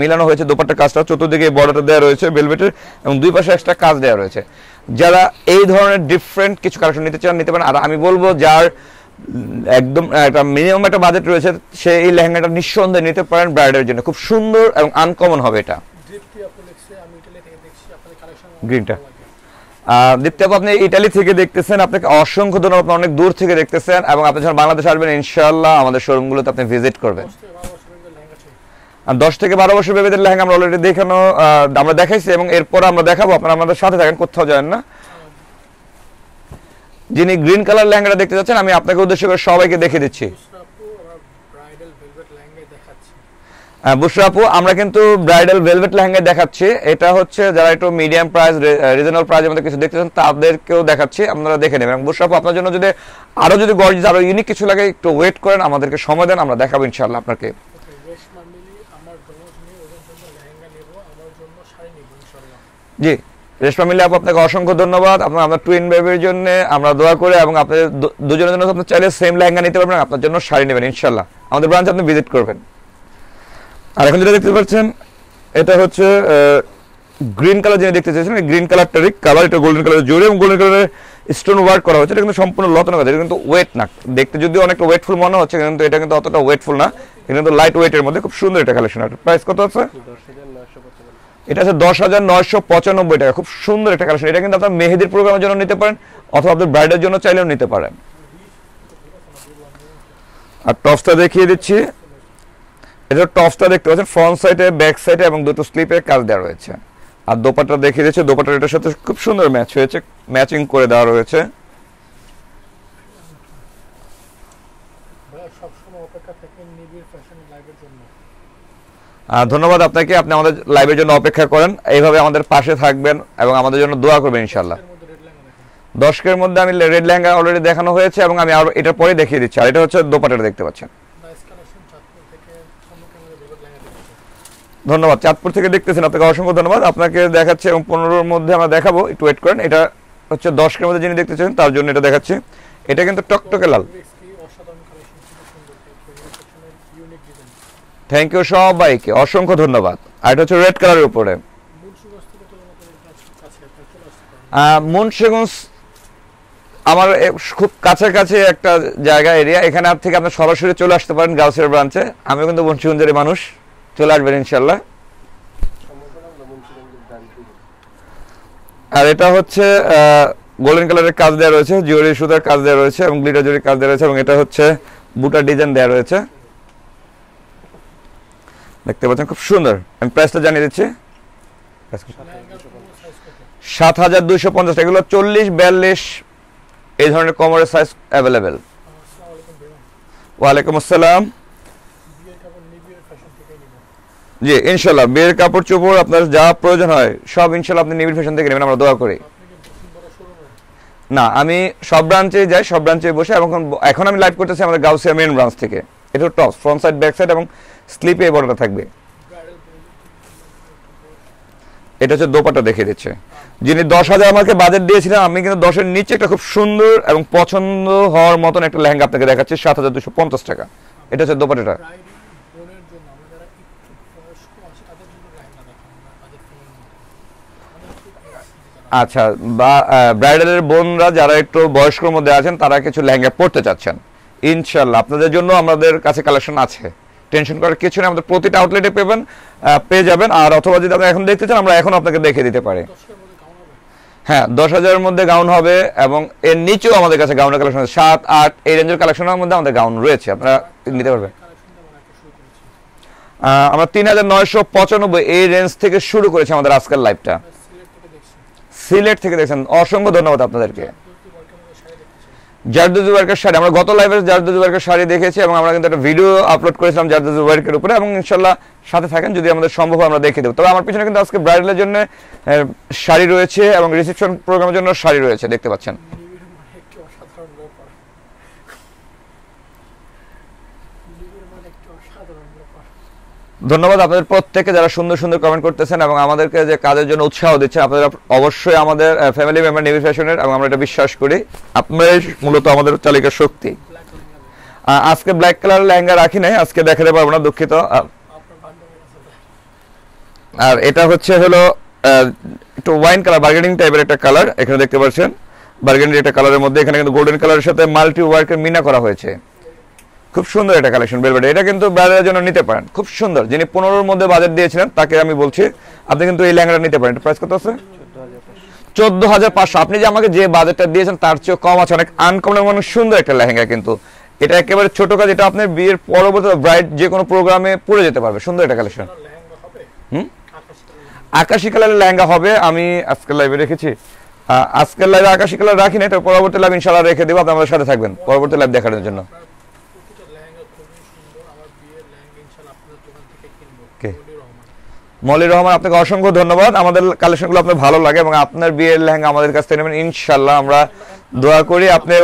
মিলানো হয়েছে দোপাট্টা কাজটা। চতুর্দিকে বর্ডারটা দেওয়া রয়েছে বেলভেটের এবং দুই পাশে একটা কাজ দেওয়া রয়েছে। যারা এই ধরনের ডিফারেন্ট কিছু কালেকশন নিতে চান নিতে পারেন। আর আমি বলব যার একদম একটা মিনিমাম একটা বাজেট রয়েছে সে এই লেহেঙ্গাটা নিঃসন্দেহে নিতে পারেন ব্রাইডের জন্য। খুব সুন্দর এবং আনকমন হবে এটা। দীপ্তি দীপ্তি আপু, আপনি ইটালি থেকে দেখতেছেন, আপনাকে অসংখ্য ধন্যবাদ, আপনি অনেক দূর থেকে দেখতেছেন, এবং আপনি যখন বাংলাদেশ আসবেন, ইনশাআল্লাহ আমাদের শোরুমগুলোতে আপনি ভিজিট করবেন। দশ থেকে বারো বছর বেবিদের লেহেঙ্গা আমরা অলরেডি দেখানো আমরা দেখাইছি, এবং এরপর আমরা দেখাবো, আপনারা আমাদের সাথে থাকেন, কোথাও যাবেন না। যিনি গ্রিন কালার লেহেঙ্গাটা দেখতে যাচ্ছেন, আমি আপনাকে উদ্দেশ্য করে সবাইকে দেখে দিচ্ছি আপু আমরা ব্রাইডাল ভেলভেট লেহেঙ্গাই দেখাচ্ছি আহ, বুশরা আপু আমরা কিন্তু ব্রাইডাল ভেলভেট লেহেঙ্গা দেখাচ্ছি। এটা হচ্ছে যারা একটু মিডিয়াম প্রাইস রিজনেবল প্রাইসের মধ্যে কিছু দেখতেছেন তাদেরকেও দেখাচ্ছি আপনারা দেখে নেবেন। এবং বুশরা আপু আপনার জন্য যদি আরও যদি গর্জিয়াস আরও ইউনিক কিছু লাগে একটু ওয়েট করেন আমাদেরকে সময় দেন আমরা দেখাবো ইনশাআল্লাহ আপনাকে। জি রেশমা মিলে আপু আপনাকে অসংখ্য ধন্যবাদ। আপনার আপনার টুইন বেবির জন্য আমরা দোয়া করে এবং আপনাদের দুজনের জন্য আপনি চাইলে সেম লেহেঙ্গা নিতে পারবেন আপনার জন্য শাড়ি নেবেন ইনশাল্লাহ আমাদের ব্রাঞ্চ আপনি ভিজিট করবেন। আর এখন যেটা দেখতে পাচ্ছেন, এটা হচ্ছে গ্রিন কালার যিনি দেখতে চাইছেন গ্রিন কালারটারই কালার এটা গোল্ডেন কালার জোরে এবং গোল্ডেন কালারের স্টোন ওয়ার্ক করা হচ্ছে এটা কিন্তু সম্পূর্ণ লতন কাজ এটা কিন্তু ওয়েট না। দেখতে যদিও অনেকটা ওয়েটফুল মনে হচ্ছে, কিন্তু এটা কিন্তু অতটা ওয়েটফুল না। কিন্তু লাইট ওয়েটের মধ্যে, খুব সুন্দর এটা কালেকশন প্রাইস কত আছে? এটা আছে দশ হাজার নয়শো পঁচানব্বই টাকা। খুব সুন্দর একটা কালেকশন এটা কিন্তু আপনার মেহেদির প্রোগ্রামের জন্য নিতে পারেন, অথবা আপনার ব্রাইডের জন্য চাইলেও নিতে পারেন। আর টপসটা দেখিয়ে দিচ্ছি। এটা টপসটা দেখতে পাচ্ছেন ফ্রন্ট সাইডে ব্যাক সাইডে এবং দুটো স্লিপে কাজ দেওয়া রয়েছে। আর দোপাটা দেখিয়ে দিচ্ছে দোপাট্টার এটার সাথে খুব সুন্দর ম্যাচ হয়েছে ম্যাচিং করে দেওয়া রয়েছে। ধন্যবাদ আপনাকে আপনি আমাদের লাইভের জন্য অপেক্ষা করেন। এইভাবে আমাদের পাশে থাকবেন এবং আমাদের জন্য দোয়া করবেন ইনশাল্লাহ দশকের মধ্যে আমি রেড লেহেঙ্গা অলরেডি দেখানো হয়েছে এবং আমি আরও এটার পরে দেখিয়ে দিচ্ছি। আর এটা হচ্ছে দোপাটাটা দেখতে পাচ্ছেন নাইস কালেকশন চাঁদপুর থেকে সামনে ক্যামেরা ভেলভেট লেহেঙ্গা দেখছি ধন্যবাদ। চাঁদপুর থেকে দেখতেছেন, আপনাকে অসংখ্য ধন্যবাদ। আপনাকে দেখাচ্ছে এবং পনেরোর মধ্যে আমরা দেখাবো। একটু ওয়েট করেন। এটা হচ্ছে দশকের মধ্যে যিনি দেখতে চান তার জন্য এটা দেখাচ্ছি। এটা কিন্তু টকটকে লাল। থ্যাংক ইউ সবাইকে। অসংখ্য ধন্যবাদ। আর এটা হচ্ছে রেড কালারের উপরে। মুন্সিগঞ্জ আমার খুব কাছাকাছি একটা জায়গা, এরিয়া। এখানে থেকে আপনি সরাসরি চলে আসতে পারেন গাউসের ব্রাঞ্চে। আমিও কিন্তু মুন্সিগঞ্জের মানুষ। চলে আসবেন ইনশাল্লাহ। আর এটা হচ্ছে গোল্ডেন কালারের কাজ দেওয়া রয়েছে জিওরি সুতার কাজ দেওয়া রয়েছে এবং গ্লিটার জরির কাজ দেওয়া রয়েছে এবং এটা হচ্ছে বুটার ডিজাইন দেওয়া রয়েছে। দেখতে পাচ্ছেন, খুব সুন্দর। আমি প্রাইসটা জানিয়ে দিচ্ছি। সাত হাজার দুইশো পঞ্চাশ, এগুলো চল্লিশ, বিয়াল্লিশ, এই ধরনের কমরের সাইজ অ্যাভেলেবেল ওয়ালাইকুম আসসালাম বিয়ের কাপড় নিবিড় ফ্যাশন থেকে নিব জি ইনশাল্লাহ বিয়ের কাপড় চোপড় আপনার যা প্রয়োজন হয়, সব ইনশাল্লাহ আপনি নিবিড় ফ্যাশন থেকে নেবেন, আমরা দোয়া করি। না, আমি সব ব্রাঞ্চে যাই, সব ব্রাঞ্চে বসে, এবং এখন আমি লাইভ করতেছি আমাদের গাউসিয়া মেন ব্রাঞ্চ থেকে। এটা top front side back side এবং স্লিপে বড়টা থাকবে। এটা হচ্ছে দোপাটা দেখে দিচ্ছে। যিনি দশ হাজার আমাকে বাজেট দিয়েছিলেন, আমি কিন্তু দশের নিচে একটা খুব সুন্দর এবং পছন্দ হওয়ার মতন একটা লেহেঙ্গা আপনাকে দেখাচ্ছি, সাত হাজার দুশো পঞ্চাশ টাকা। এটা হচ্ছে দোপাটাটা ব্রাইড বোনের জন্য আমরা যারা একটু বয়স্ক আছে তাদের জন্য লেহেঙ্গা দেখান আমরা বাজেট ফ্রেন্ডের মধ্যে আমাদের খুব আচ্ছা বা ব্রাইডালের বোনরা যারা একটু বয়স্কর মধ্যে আছেন, তারা কিছু লেহেঙ্গা পড়তে চাচ্ছেন। ইনশাল্লাহ আপনাদের জন্য আমাদের কাছে কালেকশন আছে। টেনশন করার কিছু নেই, আমাদের প্রতিটা আউটলেটে পেবেন পেয়ে যাবেন। আর অথবা যদি আপনি এখন দেখতে চান, আমরা এখন আপনাকে দেখে দিতে পারি। হ্যাঁ দশ হাজারের মধ্যে গাউন হবে এবং এর নিচেও আমাদের কাছে গাউনের কালেকশন আছে। সাত, আট, এই রেঞ্জের কালেকশনের মধ্যে আমাদের গাউন রয়েছে। আপনারা নিতে পারবেন। আমরা তিন হাজার নয়শো পঁচানব্বই এই রেঞ্জ থেকে শুরু করেছি আমাদের আজকের লাইভটা আমরা সিলেট থেকে দেখছি সিলেট থেকে দেখছেন। অসংখ্য ধন্যবাদ আপনাদেরকে। জারদুজু ওয়ার্কের শাড়ি, আমরা গত লাইভে জারদুজু ওয়ার্কের শাড়ি দেখেছি এবং আমরা কিন্তু একটা ভিডিও আপলোড করেছিলাম জারদুজু ওয়ার্কের উপরে এবং ইনশাল্লাহ সাথে থাকেন, যদি আমাদের সম্ভব আমরা দেখে দেবো। তবে আমার পিছনে কিন্তু আজকে ব্রাইডালের জন্য শাড়ি রয়েছে এবং রিসেপশন প্রোগ্রামের জন্য শাড়ি রয়েছে, দেখতে পাচ্ছেন নিবিড় মানে একটি অসাধারণ ব্যাপার নিবিড় মানে একটি অসাধারণ ব্যাপার ধন্যবাদ আপনাদের প্রত্যেকে যারা সুন্দর সুন্দর কমেন্ট করতেছেন এবং আমাদেরকে যে কাজের জন্য উৎসাহ দিচ্ছেন, আপনারা অবশ্যই আমাদের ফ্যামিলি মেম্বার নেভি ফ্যাশনের এবং আমরা এটা বিশ্বাস করি, আপনারাই মূলত আমাদের চালিকার শক্তি। আজকে ব্ল্যাক কালার লেহেঙ্গা রাখি নাই, আজকে দেখাতে পারব না, দুঃখিত। আর এটা হচ্ছে হলো একটু ওয়াইন কালার বার্গেনিং টাইপের একটা কালার এখানে দেখতে পাচ্ছেন। বার্গেনিং একটা কালারের মধ্যে, এখানে কিন্তু গোল্ডেন কালারের সাথে মাল্টি ওয়ার্কের মিনা করা হয়েছে। খুব সুন্দর একটা কালেকশন বেলভেট এটা কিন্তু ব্রাইডালের জন্য নিতে পারেন। খুব সুন্দর। যিনি পনেরোর মধ্যে বাজেট দিয়েছিলেন, তাকে আমি বলছি, আপনি কিন্তু এই লেহেঙ্গাটা নিতে পারেন। প্রাইস কত আছে? চোদ্দ হাজার পাঁচশো। আপনি যে আমাকে যে বাজেটটা দিয়েছেন, তার চেয়ে কম আছে। অনেক আনকমন মানে সুন্দর একটা লেহেঙ্গা কিন্তু। এটা একেবারে ছোট কাজ। এটা আপনার বিয়ের পরবর্তী ব্রাইড যে কোনো প্রোগ্রামে পরে যেতে পারবে। সুন্দর একটা কালেকশন হুম? আকাশ কালার আকাশি কালারের লেহেঙ্গা হবে। আমি আজকের লাইভে রেখেছি। আজকের লাইভে আকাশি কালার রাখি না এটা পরবর্তী লাইভ ইনশাল্লাহ রেখে দেবো। আপনি আমাদের সাথে থাকবেন। পরবর্তী লাইভ দেখানোর জন্য আপনার প্রতিটা লেহেঙ্গা খুবই সুন্দর আমার বিয়ের লেহেঙ্গা ইনশাল্লাহ আপনাদের দোকান থেকে কিনবো কে? মনির মলির রহমান, আপনাকে অসংখ্য ধন্যবাদ। আমাদের কালেকশনগুলো আপনার ভালো লাগে এবং আপনার বিয়ের লেহেঙ্গা আমাদের কাছ থেকে নেবেন। ইনশাল্লাহ আমরা দোয়া করি। আপনি।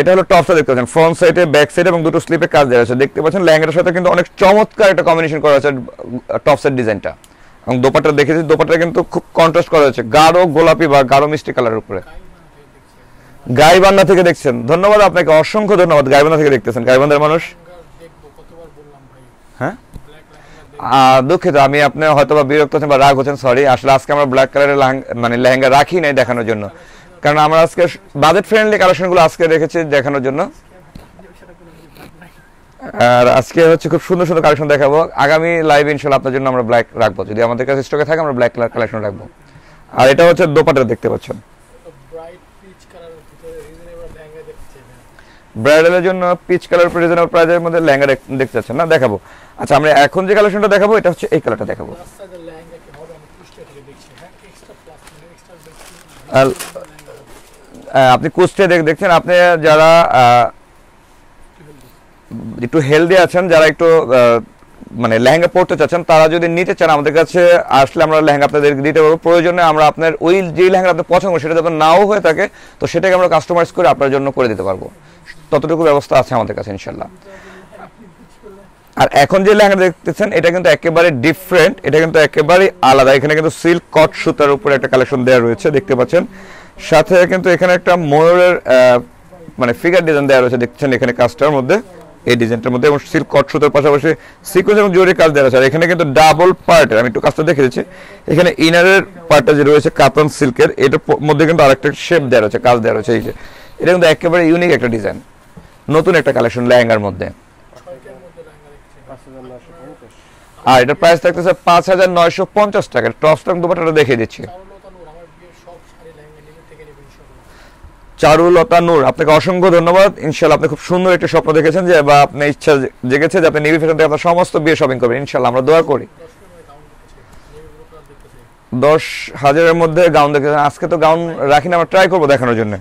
এটা হলো টপসটা দেখতে পাচ্ছেন। ফ্রন্ট সাইডে ব্যাক সাইড এবং দুটো স্লিপে কাজ দেওয়া আছে। দেখতে পাচ্ছেন লেহেঙ্গাটার সাথে কিন্তু অনেক চমৎকার একটা কম্বিনেশন করা আছে টপসের ডিজাইনটা এবং দোপাটা দেখেছি দোপাটা কিন্তু খুব কন্ট্রাস্ট করা হয়েছে। গাঢ় গোলাপি বা গাঢ় মিষ্টি কালারের উপরে। গাইবান্ধা থেকে দেখছেন। ধন্যবাদ আপনাকে, অসংখ্য ধন্যবাদ গাইবান্ধা থেকে দেখতেছেন। গাইবান্ধার মানুষ? হ্যাঁ? দুঃখিত, আমি আপনি হয়তো বা বিরক্ত হচ্ছেন বা রাগ হচ্ছেন সরি আসলে আজকে আমরা ব্ল্যাক কালারের মানে লেহেঙ্গা রাখি নাই দেখানোর জন্য। কারণ আমরা আজকে বাজেট ফ্রেন্ডলি কালেকশনগুলো আজকে রেখেছি দেখানোর জন্য। আর আজকে হচ্ছে খুব সুন্দর সুন্দর কালেকশন দেখাবো। আগামী লাইভ ইনশাল্লাহ আপনার জন্য আমরা ব্ল্যাক রাখব। যদি আমাদের কাছে স্টকে থাকে, আমরা ব্ল্যাক কালার কালেকশন রাখব। আর এটা হচ্ছে দোপাটা দেখতে পাচ্ছেন ব্রাইট পিচ কালারের ভিতরে রিজনেবল লেহেঙ্গা দেখতে চাই ব্রাইডালের জন্য পিচ কালার রিজনেবল প্রাইজের মধ্যে লেহেঙ্গা দেখতে চাচ্ছেন। না, দেখাবো। আচ্ছা আমরা এখন যে কালেকশনটা দেখাবো, এটা হচ্ছে এই কালারটা দেখাবো। আপনি কুস্টে দেখ দেখছেন, আপনি যারা একটু হেলদি আছেন, যারা একটু মানে লেহেঙ্গা পড়তে চাচ্ছেন, তারা যদি নিতে চান, আমাদের কাছে আসলে আমরা লেহেঙ্গা আপনাদেরকে দিতে পারব। প্রয়োজনে আমরা আপনার ওই যেই লেহেঙ্গা আপনার পছন্দ, সেটা যখন নাও হয়ে থাকে, তো সেটাকে আমরা কাস্টমাইজ করে আপনার জন্য করে দিতে পারব। ততটুকু ব্যবস্থা আছে আমাদের কাছে ইনশাল্লাহ আর এখন যে লেহেঙ্গা দেখতেছেন, এটা কিন্তু একেবারে ডিফারেন্ট এটা কিন্তু একেবারে আলাদা। এখানে কিন্তু সিল্ক কট সুতার উপরে একটা কালেকশন দেওয়া রয়েছে, দেখতে পাচ্ছেন। সাথে কিন্তু এখানে একটা ময়ূরের মানে ফিগার ডিজাইন দেওয়া রয়েছে, দেখছেন এখানে কাজটার মধ্যে, এই ডিজাইনটার মধ্যে, এবং সিল্ক কট সুতার পাশাপাশি সিকোয়েন্স এবং জরি কাজ দেওয়া আছে। আর এখানে কিন্তু ডাবল পার্টের আমি একটু কাজটা দেখে দিচ্ছি। এখানে ইনারের পার্টটা যে রয়েছে কাতান সিল্কের এটার মধ্যে কিন্তু আরেকটা শেপ দেওয়া রয়েছে, কাজ দেওয়া রয়েছে, এই যে। এটা কিন্তু একেবারে ইউনিক একটা ডিজাইন নতুন একটা কালেকশন লেহেঙ্গার মধ্যে। আর এটার প্রাইস থাকতেছে পাঁচ হাজার নয়শো পঞ্চাশ টাকা। টপ স্টক দুপাটাটা দেখিয়ে দিচ্ছি। চারুলতা নূর, আপনাকে অসংখ্য ধন্যবাদ। ইনশাল্লাহ আপনি খুব সুন্দর একটা স্বপ্ন দেখেছেন যে, বা আপনার ইচ্ছা জেগেছে যে আপনি নিবি ফ্যাশন থেকে আপনার সমস্ত বিয়ে শপিং করবেন। ইনশাল্লাহ আমরা দোয়া করি। দশ হাজারের মধ্যে গাউন দেখেছেন। আজকে তো গাউন রাখি না, আমরা ট্রাই করব দেখানোর জন্য।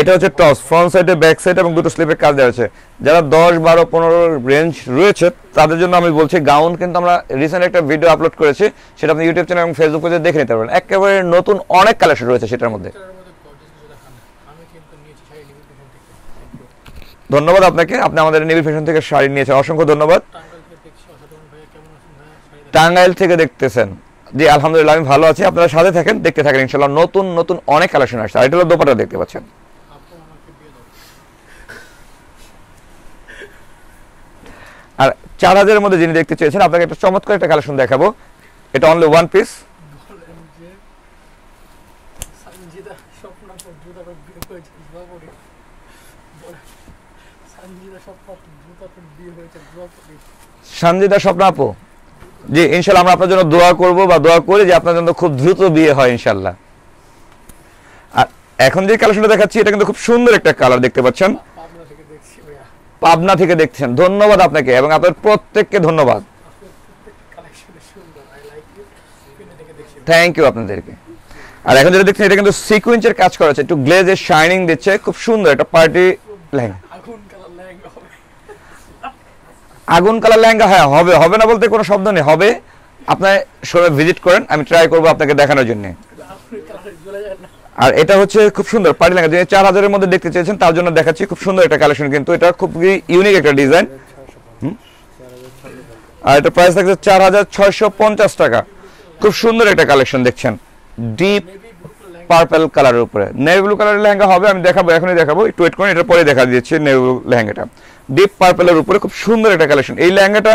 এটা হচ্ছে টস ফ্রন্ট সাইডে ব্যাক সাইড এবং দুটো স্লিপের কাজ দেওয়া আছে যারা দশ, বারো, পনেরো রেঞ্জ রয়েছে, তাদের জন্য আমি বলছি গাউন কিন্তু আমরা রিসেন্ট একটা ভিডিও আপলোড করেছি, সেটা আপনি ইউটিউব চ্যানেল এবং ফেসবুক পেজে দেখে নিতে পারবেন। একেবারে নতুন অনেক কালেকশন রয়েছে সেটার মধ্যে। ধন্যবাদ আপনাকে, আপনি আমাদের নেভি ফ্যাশন থেকে শাড়ি নিয়েছেন, অসংখ্য ধন্যবাদ। টাঙ্গাইল থেকে দেখতেছেন। জি, আলহামদুলিল্লাহ, আমি ভালো আছি, আপনারা সাথে থাকেন, দেখতে থাকেন ইনশাল্লাহ নতুন নতুন অনেক কালেকশন আসছে। আর এটা হলো দোপাটা দেখতে পাচ্ছেন আপু আমাকে বিয়ে দাও আর চার হাজারের মধ্যে যিনি দেখতে চেয়েছেন আপনাকে একটা চমৎকার একটা কালেকশন দেখাবো। এটা অনলি ওয়ান পিস সঞ্জিদা স্বপ্ন আপু? জি ইনশাল্লাহ আমরা আপনার জন্য দোয়া করব বা দোয়া করি যে আপনার জন্য খুব দ্রুত বিয়ে হয় ইনশাল্লাহ। আর এখন যে কালেকশনটা দেখাচ্ছি এটা কিন্তু খুব সুন্দর একটা কালার দেখতে পাচ্ছেন পাবনা থেকে দেখছি ভাইয়া পাবনা থেকে দেখছেন। ধন্যবাদ আপনাকে এবং আপনার প্রত্যেককে ধন্যবাদ। থ্যাংক ইউ আপনাদেরকে। আর এখন যেটা দেখছেন, এটা কিন্তু সিকুয়েন্সের কাজ করা আছে একটু গ্লেজের শাইনিং দিচ্ছে। খুব সুন্দর একটা পার্টি লেহেঙ্গা আগুন কালার লেহেঙ্গা হ্যাঁ হবে। হবে না বলতে কোনো শব্দ নেই। হবে। আপনার শোরুমে ভিজিট করেন। আমি ট্রাই করব আপনাকে দেখানোর জন্য। আর এটা হচ্ছে খুব সুন্দর পার্টি লেহেঙ্গা যে চার হাজারের মধ্যে দেখতে চেয়েছেন, তার জন্য দেখাচ্ছি, খুব সুন্দর একটা কালেকশন কিন্তু। এটা খুব ইউনিক একটা ডিজাইন আর এটা প্রাইস থাকছে চার হাজার ছয়শো পঞ্চাশ টাকা। খুব সুন্দর একটা কালেকশন দেখছেন। ডিপ পার্পল কালারের উপরে। নেভি ব্লু কালারের লেহেঙ্গা হবে, আমি দেখাবো, এখনই দেখাবো। একটু ওয়েট করুন এটা পরে দেখা দিচ্ছি নেভি ব্লু লেহেঙ্গাটা। ডিপ পার্পলের উপরে খুব সুন্দর একটা কালেকশন এই লেহেঙ্গাটা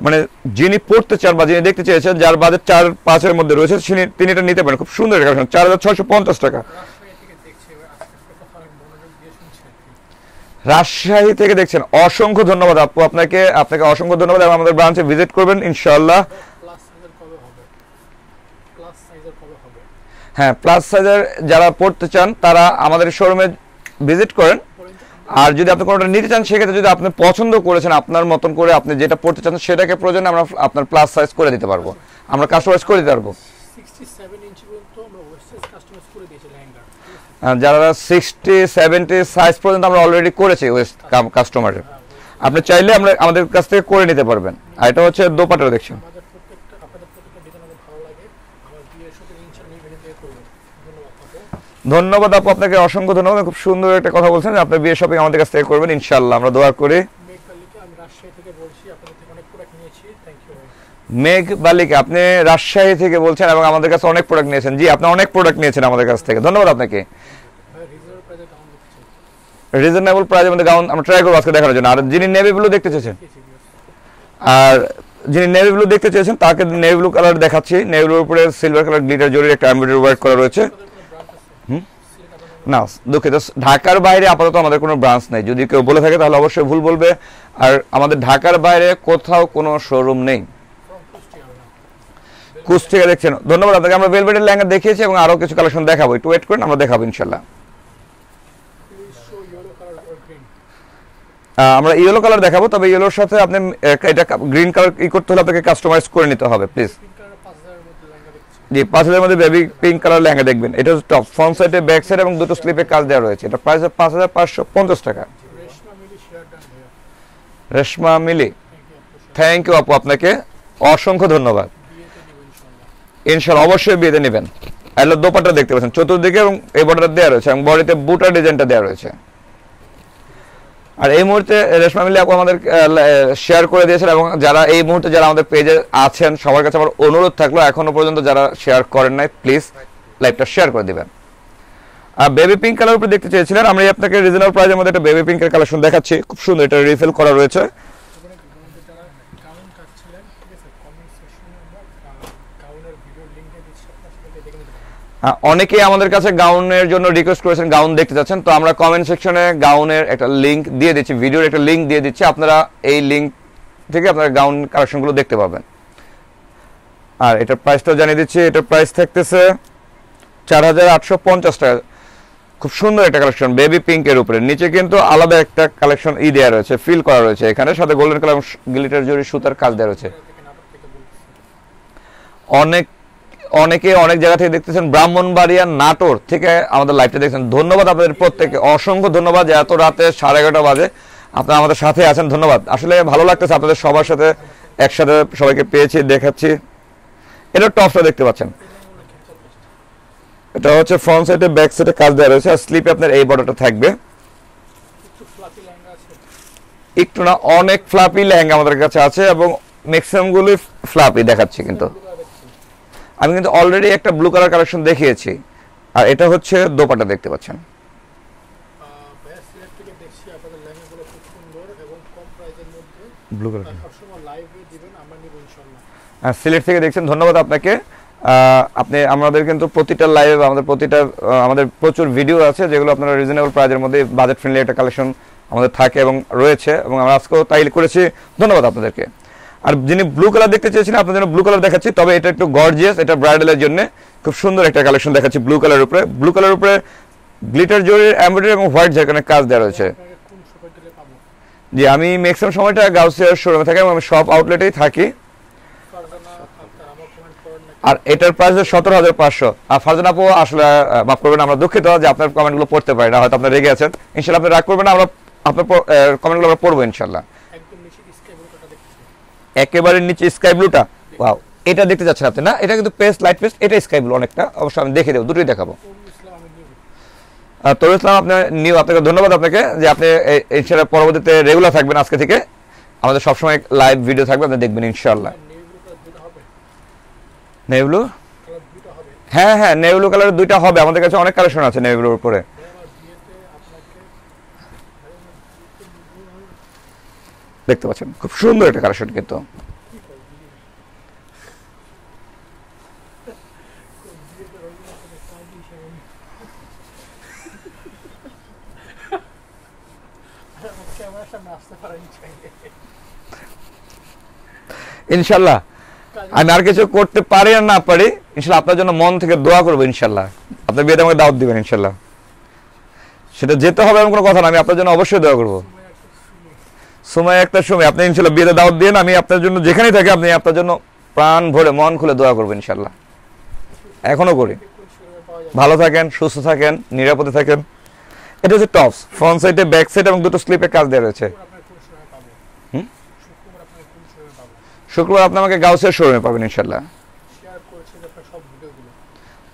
মানে যিনি পড়তে চান বা যিনি দেখতে চেয়েছেন, যার বাজেট চার পাঁচের মধ্যে রয়েছে, তিনি- এটা নিতে পারেন। খুব সুন্দর চার হাজার ছয়শো পঞ্চাশ টাকা। রাজশাহী থেকে দেখছেন। অসংখ্য ধন্যবাদ আপু আপনাকে। আপনাকে অসংখ্য ধন্যবাদ এবং আমাদের ব্রাঞ্চে ভিজিট করবেন হবে হ্যাঁ প্লাস সাইজের যারা পড়তে চান, তারা আমাদের শোরুমে ভিজিট করেন। আর যদি আপনি কোনোটা নিতে চান সেক্ষেত্রে যদি আপনি পছন্দ করেছেন আপনার মতন করে আপনি যেটা পড়তে চান সেটাকে প্রয়োজনে আমরা আপনার প্লাস সাইজ করে দিতে পারব। আমরা কাস্টমাইজ করে দিতে পারব। যারা সিক্সটি সেভেন্টি সাইজ পর্যন্ত আমরা অলরেডি করেছি ওয়েস্ট কাস্টমারের আপনি চাইলে আমরা আমাদের কাছ থেকে করে নিতে পারবেন। আর এটা হচ্ছে দোপাটা দেখছেন আমাদের প্রত্যেকটা আপনাদের প্রত্যেকটা ডিজাইন আমাদের ভালো লাগে আমার বিয়ের সাথে ইনশাল্লাহ ইভেন্ট দিয়ে করবেন ধন্যবাদ আপনাকে ধন্যবাদ আপু, আপনাকে অসংখ্য ধন্যবাদ। খুব সুন্দর একটা কথা বলছেন যে আপনি বিয়ে শপিং আমাদের কাছ থেকে করবেন ইনশাল্লাহ আমরা দোয়া করি। মেঘ বালিকা, আপনি রাজশাহী থেকে বলছেন এবং আমাদের কাছে অনেক প্রোডাক্ট নিয়েছেন। জি, আপনি অনেক প্রোডাক্ট নিয়েছেন আমাদের কাছ থেকে। ধন্যবাদ আপনাকে। প্রাইজে রিজনেবল প্রাইজের মধ্যে গাউন আমরা ট্রাই করব আজকে দেখানোর জন্য। আর যিনি নেভি ব্লু দেখতে চেয়েছেন, আর যিনি নেভি ব্লু দেখতে চেয়েছেন, তাকে নেভি ব্লু কালার দেখাচ্ছি। নেভি ব্লুর উপরে সিলভার কালার গ্লিটার জরির একটা এমব্রয়ডারি ওয়ার্ক করা রয়েছে। না, দুঃখিত। ঢাকার বাইরে আপাতত আমাদের কোনো ব্রাঞ্চ নেই। যদি কেউ বলে থাকে, তাহলে অবশ্যই ভুল বলবে। আর আমাদের ঢাকার বাইরে কোথাও কোনো শোরুম নেই। দেখছেন। ধন্যবাদ আপনাকে। আমরা বেলভেটের লেহেঙ্গা দেখিয়েছি এবং আরও কিছু কালেকশন দেখাবো। একটু ওয়েট করেন, আমরা দেখাবো ইনশাল্লাহ। আমরা ইয়েলো কালার দেখাবো, তবে ইয়েলোর সাথে আপনি এটা গ্রিন কালার ই করতে হলে আপনাকে কাস্টমাইজ করে নিতে হবে প্লিজ জি, পাঁচ হাজারের মধ্যে বেবি পিঙ্ক কালার লেহেঙ্গা দেখবেন। এটা হচ্ছে টপ ফ্রন্ট সাইডে ব্যাক সাইড এবং দুটো স্লিপে কাজ দেওয়া রয়েছে। এটা প্রাইস পাঁচ হাজার পাঁচশো পঞ্চাশ টাকা। রেশমা মিলি। থ্যাংক ইউ আপু আপনাকে। অসংখ্য ধন্যবাদ। ইনশাল্লাহ অবশ্যই বিয়েতে নেবেন। এলো দোপাটা দেখতে পাচ্ছেন। চতুর্দিকে এবং এই বর্ডারটা দেওয়া রয়েছে এবং বডিতে বুটার ডিজাইনটা দেওয়া রয়েছে। আর এই মুহূর্তে রেশমা মিলি আপু আমাদের শেয়ার করে দিয়েছেন এবং যারা এই মুহূর্তে যারা আমাদের পেজে আছেন, সবার কাছে আমার অনুরোধ থাকল এখনও পর্যন্ত যারা শেয়ার করেন নাই প্লিজ লাইভটা শেয়ার করে দিবেন। আর বেবি পিঙ্ক কালার উপরে দেখতে চেয়েছিলেন আমরা আপনাকে রিজনাল প্রাইজের মধ্যে একটা বেবি পিঙ্কের কালেকশন দেখাচ্ছি। খুব সুন্দর, এটা রিফিল করা রয়েছে। আহ, অনেকেই আমাদের কাছে গাউনের জন্য রিকোয়েস্ট করেছেন গাউন দেখতে চাচ্ছেন। তো আমরা কমেন্ট সেকশনে গাউনের একটা লিঙ্ক দিয়ে দিচ্ছি ভিডিওর একটা লিঙ্ক দিয়ে দিচ্ছি। আপনারা এই লিঙ্ক থেকে আপনারা গাউন কালেকশনগুলো দেখতে পাবেন। আর এটার প্রাইসটাও জানিয়ে দিচ্ছি এটার প্রাইস থাকতেছে চার হাজার আটশো পঞ্চাশ টাকা। খুব সুন্দর একটা কালেকশন বেবি পিঙ্কের উপরে। নিচে কিন্তু আলাদা একটা কালেকশন ই দেওয়া রয়েছে ফিল করা রয়েছে এখানে। সাথে গোল্ডেন কালার গ্লিটার জরি সুতার কাজ দেওয়া রয়েছে। অনেক অনেকে অনেক জায়গা থেকে দেখতেছেন ব্রাহ্মণবাড়িয়া নাটোর থেকে আমাদের লাইভটা দেখছেন। ধন্যবাদ আপনাদের প্রত্যেকে অসংখ্য ধন্যবাদ যে এত রাতে সাড়ে এগারোটা বাজে। আপনারা আমাদের সাথে আছেন, ধন্যবাদ। আসলে ভালো লাগতেছে আপনাদের সবার সাথে একসাথে সবাইকে পেয়েছি, দেখাচ্ছি। এটা টপটা দেখতে পাচ্ছেন। এটা হচ্ছে ফ্রন্ট সাইডে ব্যাক সাইডে কাজ দেওয়া রয়েছে। আর স্লিপে আপনার এই বর্ডারটা থাকবে। একটু না, অনেক ফ্লাপি লেহেঙ্গা আমাদের কাছে আছে এবং ম্যাক্সিমাম গুলি ফ্লাপি দেখাচ্ছি কিন্তু। আমি কিন্তু অলরেডি একটা ব্লু কালার কালেকশন দেখিয়েছি। আর এটা হচ্ছে দোপাটা দেখতে পাচ্ছেন। হ্যাঁ সিলেট থেকে দেখছেন, ধন্যবাদ আপনাকে। আপনি আমাদের কিন্তু প্রতিটা লাইভ আমাদের প্রতিটা আমাদের প্রচুর ভিডিও আছে যেগুলো আপনারা রিজনেবল প্রাইজের মধ্যে বাজেট ফ্রেন্ডলি একটা কালেকশন আমাদের থাকে এবং রয়েছে এবং আমরা আজকেও তাই করেছি। ধন্যবাদ আপনাদেরকে। আর যিনি ব্লু কালার দেখতে চেয়েছিলেন আপনাদের ব্লু কালার দেখাচ্ছি। তবে এটা একটু গর্জিয়াস এটা ব্রাইডালের জন্য খুব সুন্দর একটা কালেকশন দেখাচ্ছি ব্লু কালার উপরে। ব্লু কালার উপরে গ্লিটার জরির এমব্রয়ডারি এবং হোয়াইট ঝাড়খানের কাজ দেওয়া রয়েছে। জি, আমি ম্যাক্সিমাম সময়টা গাউসিয়ার শোরুমে থাকি এবং আমি সব আউটলেটেই থাকি। আর এটার প্রাইস সতেরো হাজার পাঁচশো। আর ফারজান আপু আসলে মাফ করবেন, আমরা দুঃখিত যে আপনার কমেন্টগুলো পড়তে পারি না, হয়তো আপনার রেগে আছেন। ইনশাল্লাহ আপনি রাগ করবেন আমরা আপনার কমেন্টগুলো আমরা পড়ব ইনশাল্লাহ একেবারে নিচে স্কাই ব্লুটা ওয়াও এটা দেখতে যাচ্ছেন আপনি, না? এটা কিন্তু পেস্ট লাইট পেস্ট এটা স্কাই ব্লু অনেকটা। অবশ্য আমি দেখে দেবো, দুটোই দেখাবো। তরুল ইসলাম, আপনার নিউ আপনাকে ধন্যবাদ আপনাকে যে আপনি ইনশাল্লাহ পরবর্তীতে রেগুলার থাকবেন আজকে থেকে। আমাদের সবসময় লাইভ ভিডিও থাকবে, আপনি দেখবেন ইনশাল্লাহ নেভি ব্লু হ্যাঁ হ্যাঁ নেভি কালারের দুইটা হবে। আমাদের কাছে অনেক কালেকশন আছে নেভিগুলোর উপরে ভাই আমার বিয়েতে আপনাকে ভাই আমার বিয়েতে দেখতে পাচ্ছেন, খুব সুন্দর একটা কালেকশন কিন্তু। ইনশাল্লাহ, আমি আর কিছু করতে পারি আর না পারি, ইনশাল্লাহ আপনার জন্য মন থেকে দোয়া করব ইনশাল্লাহ। আপনার বিয়েতে আমাকে দাওয়াত দিবেন ইনশাল্লাহ। সেটা যেতে হবে এমন কোনো কথা না, আমি আপনার জন্য অবশ্যই দোয়া করব। সময় একটা শুনে সময়। আপনি ইনশাল্লাহ বিয়েতে দাওয়াত দিয়ে আমি আপনার জন্য যেখানেই থাকি, আপনি আপনার জন্য প্রাণ ভরে মন খুলে দোয়া করবেন ইনশাল্লাহ। এখনও করি। ভালো থাকেন, সুস্থ থাকেন, নিরাপদে থাকেন। এটা হচ্ছে টপস, ফ্রন্ট সাইডে, ব্যাক সাইড এবং দুটো স্লিপে কাজ দেওয়া রয়েছে। শুক্রবার আপনি আমাকে গাউসের শোরুমে পাবেন ইনশাল্লাহ।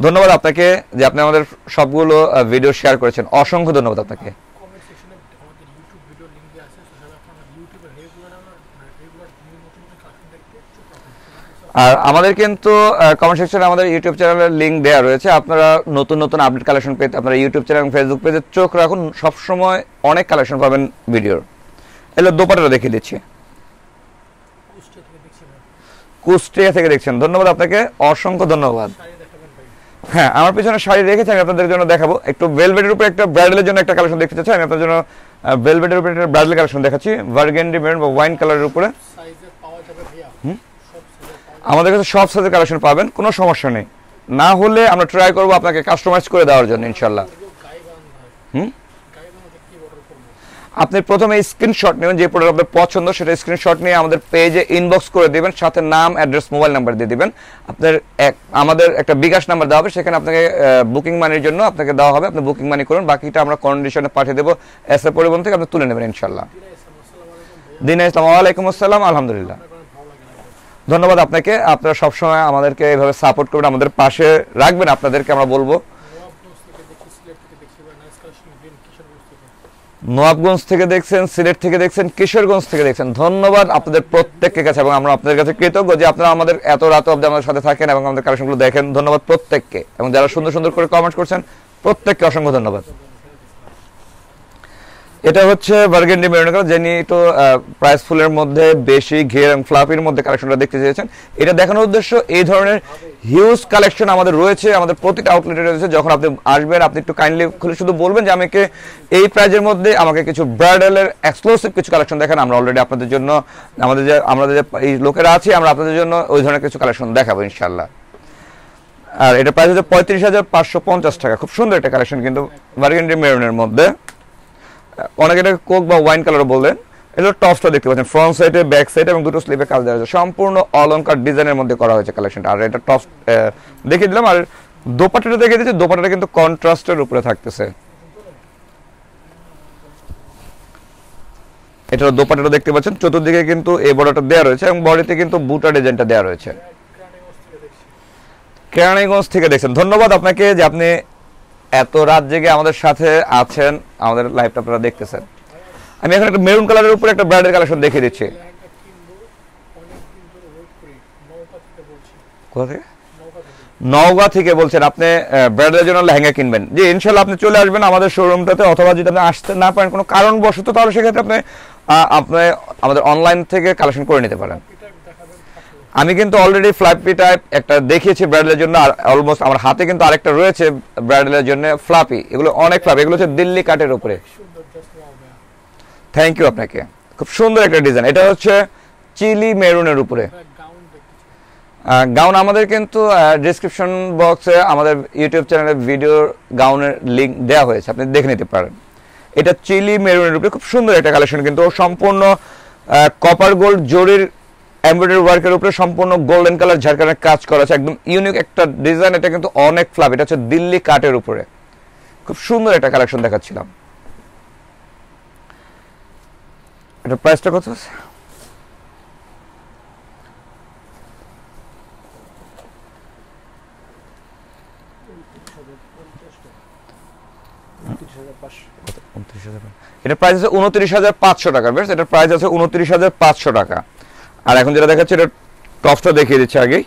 ধন্যবাদ আপনাকে যে আপনি আমাদের সবগুলো ভিডিও শেয়ার করেছেন। অসংখ্য ধন্যবাদ আপনাকে কমেন্ট সেকশনে আমাদের ইউটিউব ভিডিও লিংক দেওয়া আছে সেখানে আপনারা ইউটিউবে রেগুলার আমরা রেগুলার নিউ নতুন নতুন কালেকশন দেখতে চোখ রাখুন আর আমাদের কিন্তু কমেন্ট সেকশনে আমাদের ইউটিউব চ্যানেলের লিঙ্ক দেওয়া রয়েছে। আপনারা নতুন নতুন আপডেট কালেকশন পেতে, আপনারা ইউটিউব চ্যানেল এবং ফেসবুক পেজে চোখ রাখুন। সবসময় অনেক কালেকশন পাবেন ভিডিওর এগুলো দোপাটাটা দেখিয়ে দিচ্ছি। কুষ্টিয়া থেকে দেখছেন। ধন্যবাদ আপনাকে। অসংখ্য ধন্যবাদ। হ্যাঁ আমার পিছনে শাড়ি রেখেছি, আমি আপনাদের জন্য দেখাবো। একটু ভেলভেটের উপরে একটা ব্রাইডালের জন্য একটা কালেকশন দেখতে চাচ্ছি। আমি আপনার জন্য ভেলভেটের উপরে একটা ব্রাইডাল কালেকশন দেখাচ্ছি। ভার্গেন্ডি মেরুন বা ওয়াইন কালারের উপরে সাইজে পাওয়া যাবে ভাইয়া হুম? সব সাইজে পাওয়া যাবে আমাদের কাছে সব সাইজের কালেকশন পাবেন, কোনো সমস্যা নেই। না হলে আমরা ট্রাই করব আপনাকে কাস্টমাইজ করে দেওয়ার জন্য ইনশাল্লাহ হুম? আপনি প্রথমে স্ক্রিনশট নেবেন, যে প্রোডাক্ট আপনার পছন্দ, সেটা স্ক্রিনশট নিয়ে আমাদের পেজে ইনবক্স করে দেবেন, সাথে নাম অ্যাড্রেস মোবাইল নাম্বার দিয়ে দিবেন। আপনার এক, আমাদের একটা বিকাশ নাম্বার দেওয়া হবে, সেখানে আপনাকে বুকিং মানির জন্য আপনাকে দেওয়া হবে। আপনি বুকিং মানি করুন, বাকিটা আমরা কন্ডিশনে পাঠিয়ে দেবো এস এ পরিবহন থেকে আপনি তুলে নেবেন ইনশাল্লাহ আলাইকুম দিন ইসলাম ওয়ালাইকুম আসসালাম, আলহামদুলিল্লাহ আপনার কোনো ভালো লাগে না ভাই। ধন্যবাদ আপনাকে। আপনারা সবসময় আমাদেরকে এইভাবে সাপোর্ট করবেন, আমাদের পাশে রাখবেন। আপনাদেরকে আমরা বলব, নোয়াবগঞ্জ থেকে দেখছেন, সিলেট থেকে দেখছেন, কিশোরগঞ্জ থেকে দেখছেন। ধন্যবাদ আপনাদের প্রত্যেকের কাছে এবং আমরা আপনাদের কাছে কৃতজ্ঞ যে আপনারা আমাদের এত রাত অব্দি আমাদের সাথে থাকেন এবং আমাদের কালেকশনগুলো দেখেন। ধন্যবাদ প্রত্যেককে এবং যারা সুন্দর সুন্দর করে কমেন্ট করছেন, প্রত্যেককে অসংখ্য ধন্যবাদ। এটা হচ্ছে বার্গেন্ডি মেরুন কালার, যিনি একটু প্রাইস ফুলের মধ্যে বেশি ঘের এবং ফ্লাফির মধ্যে কালেকশনটা দেখতে চেয়েছেন। এটা দেখানোর উদ্দেশ্য এই ধরনের হিউজ কালেকশন আমাদের রয়েছে, আমাদের প্রতিটা আউটলেটে রয়েছে। যখন আপনি আসবেন, আপনি একটু কাইন্ডলি খুলে শুধু বলবেন যে আমাকে এই প্রাইজের মধ্যে আমাকে কিছু ব্রাইডালের এক্সক্লুসিভ কিছু কালেকশন দেখেন। আমরা অলরেডি আপনাদের জন্য, আমাদের যে আমাদের যে এই লোকেরা আছি, আমরা আপনাদের জন্য ওই ধরনের কিছু কালেকশন দেখাবো ইনশাল্লাহ আর এটা প্রাইস হচ্ছে পঁয়ত্রিশ হাজার পাঁচশো পঞ্চাশ টাকা। খুব সুন্দর একটা কালেকশন কিন্তু বার্গেন্ডি মেরুনের মধ্যে। অনেকে এটাকে কোক বা ওয়াইন কালার বললেন। এটা টপসটা দেখতে পাচ্ছেন ফ্রন্ট সাইডে ব্যাক সাইড এবং দুটো স্লিপে কাজ দেওয়া হয়েছে সম্পূর্ণ অলংকার ডিজাইনের মধ্যে করা হয়েছে কালেকশনটা আর এটা টপস দেখিয়ে দিলাম। আর দোপাটাটা দেখে দিচ্ছি দোপাটাটা কিন্তু কন্ট্রাস্টের উপরে থাকতেছে। এটা দোপাটাটা দেখতে পাচ্ছেন, চতুর্দিকে কিন্তু এই বর্ডারটা দেওয়া রয়েছে এবং বডিতে কিন্তু বুটা ডিজাইনটা দেওয়া রয়েছে। কেরানীগঞ্জ থেকে দেখছেন। ধন্যবাদ আপনাকে যে আপনি এত রাত জেগে আমাদের সাথে আছেন, আমাদের লাইভটা আপনারা দেখতেছেন। আমি এখন একটা মেরুন কালারের উপরে একটা ব্র্যান্ডের কালেকশন দেখিয়ে দিচ্ছি। নওগাঁ থেকে বলছেন আপনি ব্র্যান্ডের জন্য লেহেঙ্গা কিনবেন। যে ইনশাল্লাহ আপনি চলে আসবেন আমাদের শোরুমটাতে অথবা যদি আপনি আসতে না পারেন কোনো কারণবশত, তাহলে সেক্ষেত্রে আপনি আপনি আমাদের অনলাইন থেকে কালেকশন করে নিতে পারেন। আমি কিন্তু অলরেডি ফ্লাপি টাইপ একটা দেখিয়েছি ব্রাইডালের জন্য, আর অলমোস্ট আমার হাতে কিন্তু আরেকটা রয়েছে ব্রাইডালের জন্য ফ্লাপি এগুলো অনেক ফ্লাপি এগুলো হচ্ছে দিল্লি কাটের উপরে। থ্যাংক ইউ আপনাকে। খুব সুন্দর একটা ডিজাইন এটা হচ্ছে চিলি মেরুনের উপরে। গাউন আমাদের কিন্তু ডিসক্রিপশন বক্সে আমাদের ইউটিউব চ্যানেলে ভিডিও গাউনের লিঙ্ক দেওয়া হয়েছে। আপনি দেখে নিতে পারেন। এটা চিলি মেরুনের উপরে। খুব সুন্দর একটা কালেকশন কিন্তু। সম্পূর্ণ কপার গোল্ড জরির এমব্রয়ডারি ওয়ার্কের উপরে সম্পূর্ণ গোল্ডেন কালার ঝাড়খানের কাজ করা আছে। একদম ইউনিক একটা ডিজাইন এটা কিন্তু অনেক ফ্লাপ এটা হচ্ছে দিল্লি কাটের উপরে। খুব সুন্দর একটা কালেকশন দেখাচ্ছিলাম। এটা প্রাইসটা কত আছে? এটা প্রাইস আছে উনত্রিশ হাজার পাঁচশো টাকা। বেশ, এটার প্রাইস আছে উনত্রিশ হাজার পাঁচশো টাকা। আর এখন যেটা দেখাচ্ছে, এটা টপসটা দেখিয়ে দিচ্ছে আগেই।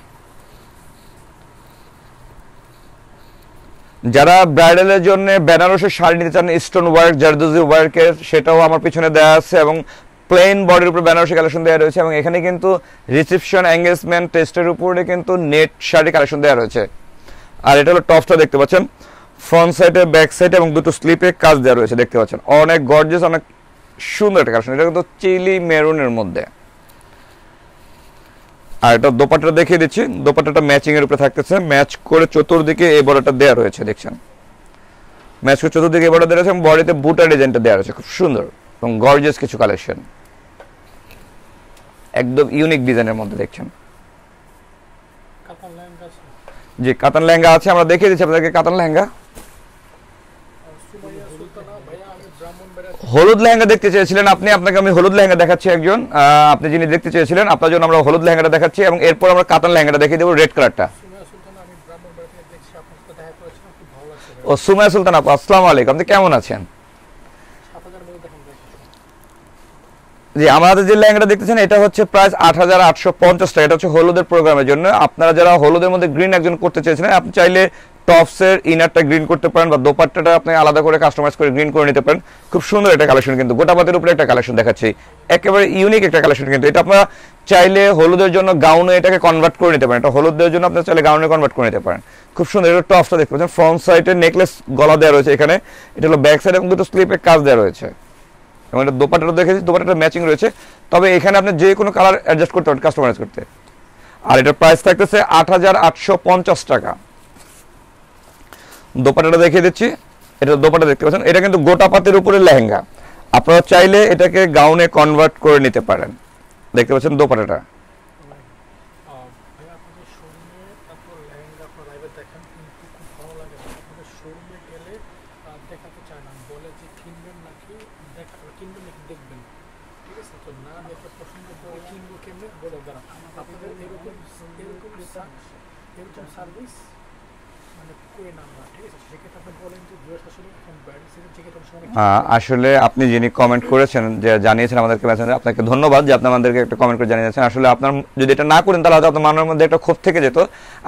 যারা ব্রাইডালের জন্য বেনারসের শাড়ি নিতে চান স্টোন ওয়ার্ক জারদোজি ওয়ার্কের সেটাও আমার পিছনে দেওয়া আছে এবং প্লেন বডির উপর বেনারসি কালেকশন দেওয়া রয়েছে এবং এখানে কিন্তু রিসেপশন এঙ্গেজমেন্ট টেস্টের উপরে কিন্তু নেট শাড়ি কালেকশন দেওয়া রয়েছে। আর এটা হলো টপসটা দেখতে পাচ্ছেন। ফ্রন্ট সাইডে ব্যাক সাইডে এবং দুটো স্লিপে কাজ দেওয়া রয়েছে, দেখতে পাচ্ছেন। অনেক গর্জেস অনেক সুন্দর একটা কালেকশন এটা কিন্তু চিলি মেরুনের মধ্যে। আর এটা দোপাট্টা দেখিয়ে দিচ্ছি। দোপাট্টাটা ম্যাচিং এর উপরে থাকতেছে। ম্যাচ করে চতুর্দিকে এই বড়টা দেওয়া রয়েছে দেখছেন? ম্যাচ করে চতুর্দিকে এই বড়টা দেওয়া রয়েছে এবং বডিতে বুটা ডিজাইনটা দেওয়া রয়েছে। খুব সুন্দর এবং গর্জিয়াস কিছু কালেকশন একদম ইউনিক ডিজাইনের মধ্যে দেখছেন? কাতান লেহেঙ্গা আছে। যে কাতান লেহেঙ্গা আছে। আমরা দেখিয়ে দিচ্ছি আপনাদেরকে কাতান লেহেঙ্গা আর সুমাইয়া সুলতানা ভাইয়া আমি ব্রাহ্মণবাড়িয়া হলুদ লেহেঙ্গা দেখতে চেয়েছিলেন আপনি, আপনাকে আমি হলুদ লেহেঙ্গা দেখাচ্ছি একজন। আপনি যিনি দেখতে চেয়েছিলেন, আপনার জন্য আমরা হলুদ লেহেঙ্গাটা দেখাচ্ছি এবং এরপর আমরা কাতান লেহেঙ্গাটা দেখিয়ে দেবো, রেড কালারটা। ও সুমায়া সুলতান আপু, আসসালামু আলাইকুম। আপনি কেমন আছেন? জি, আমাদের যে লেহেঙ্গাটা দেখতেছেন, এটা হচ্ছে প্রাইস আট হাজার আটশো পঞ্চাশ টাকা। এটা হচ্ছে হলুদের প্রোগ্রামের জন্য। আপনারা যারা হলুদের মধ্যে গ্রিন একজন করতে চেয়েছিলেন, আপনি চাইলে টপসের ইনারটা গ্রিন করতে পারেন বা দোপাট্টাটা আপনি আলাদা করে কাস্টমাইজ করে গ্রিন করে নিতে পারেন। খুব সুন্দর একটা কালেকশন কিন্তু। গোটা পাতের উপরে একটা কালেকশন দেখাচ্ছি। একেবারে ইউনিক একটা কালেকশন কিন্তু। এটা আপনারা চাইলে হলুদের জন্য গাউনে এটাকে কনভার্ট করে নিতে পারেন। এটা হলুদের জন্য আপনি চাইলে গাউনে কনভার্ট করে নিতে পারেন। খুব সুন্দর এটা টপসটা দেখতে পাচ্ছেন। ফ্রন্ট সাইডে নেকলেস গলা দেওয়া রয়েছে এখানে। এটা হলো ব্যাক সাইড এবং দুটো স্লিপে কাজ দেওয়া রয়েছে। এবং এটা দোপাটাটা দেখেছি দোপাটাটা ম্যাচিং রয়েছে। তবে এখানে আপনি যে কোনো কালার অ্যাডজাস্ট করতে পারেন কাস্টমাইজ করতে। আর এটার প্রাইস থাকতেছে আট হাজার আটশো পঞ্চাশ টাকা। দোপাটাটা দেখিয়ে দিচ্ছি। এটা দোপাটা দেখতে পাচ্ছেন। এটা কিন্তু গোটা পাতের উপরে লেহেঙ্গা। আপনারা চাইলে এটাকে গাউনে কনভার্ট করে নিতে পারেন। দেখতে পাচ্ছেন দোপাটাটা আহ, ভাইয়া আপনাদের শোরুমে তারপর লেহেঙ্গা আপনার লাইভে দেখেন কিন্তু খুব ভালো লাগে না আপনাদের শোরুমে গেলে আহ, দেখাতে চায় না বলে যে কিনবেন নাকি দেখা কিনবেন নাকি দেখবেন ঠিক আছে তো না দেখে পছন্দ করে কিনবো কেমনে বলে দাঁড়া আপনাদের এরকম এরকম সা- এরকম সার্ভিস মানে করে না আমরা ঠিক আছে সেক্ষেত্রে আপনি বলেন যে দুয়ের আসলে এখন ব্যাড সিজন থেকে তোমার সময় আহ, আসলে আপনি যিনি কমেন্ট করেছেন, যে জানিয়েছেন আমাদেরকে মেসেঞ্জারে আপনাকে ধন্যবাদ যে আপনি আমাদেরকে একটা কমেন্ট করে জানিয়েছেন। আসলে আপনার যদি এটা না করেন, তাহলে হয়তো আপনার মনের মধ্যে একটা ক্ষোভ থেকে যেত।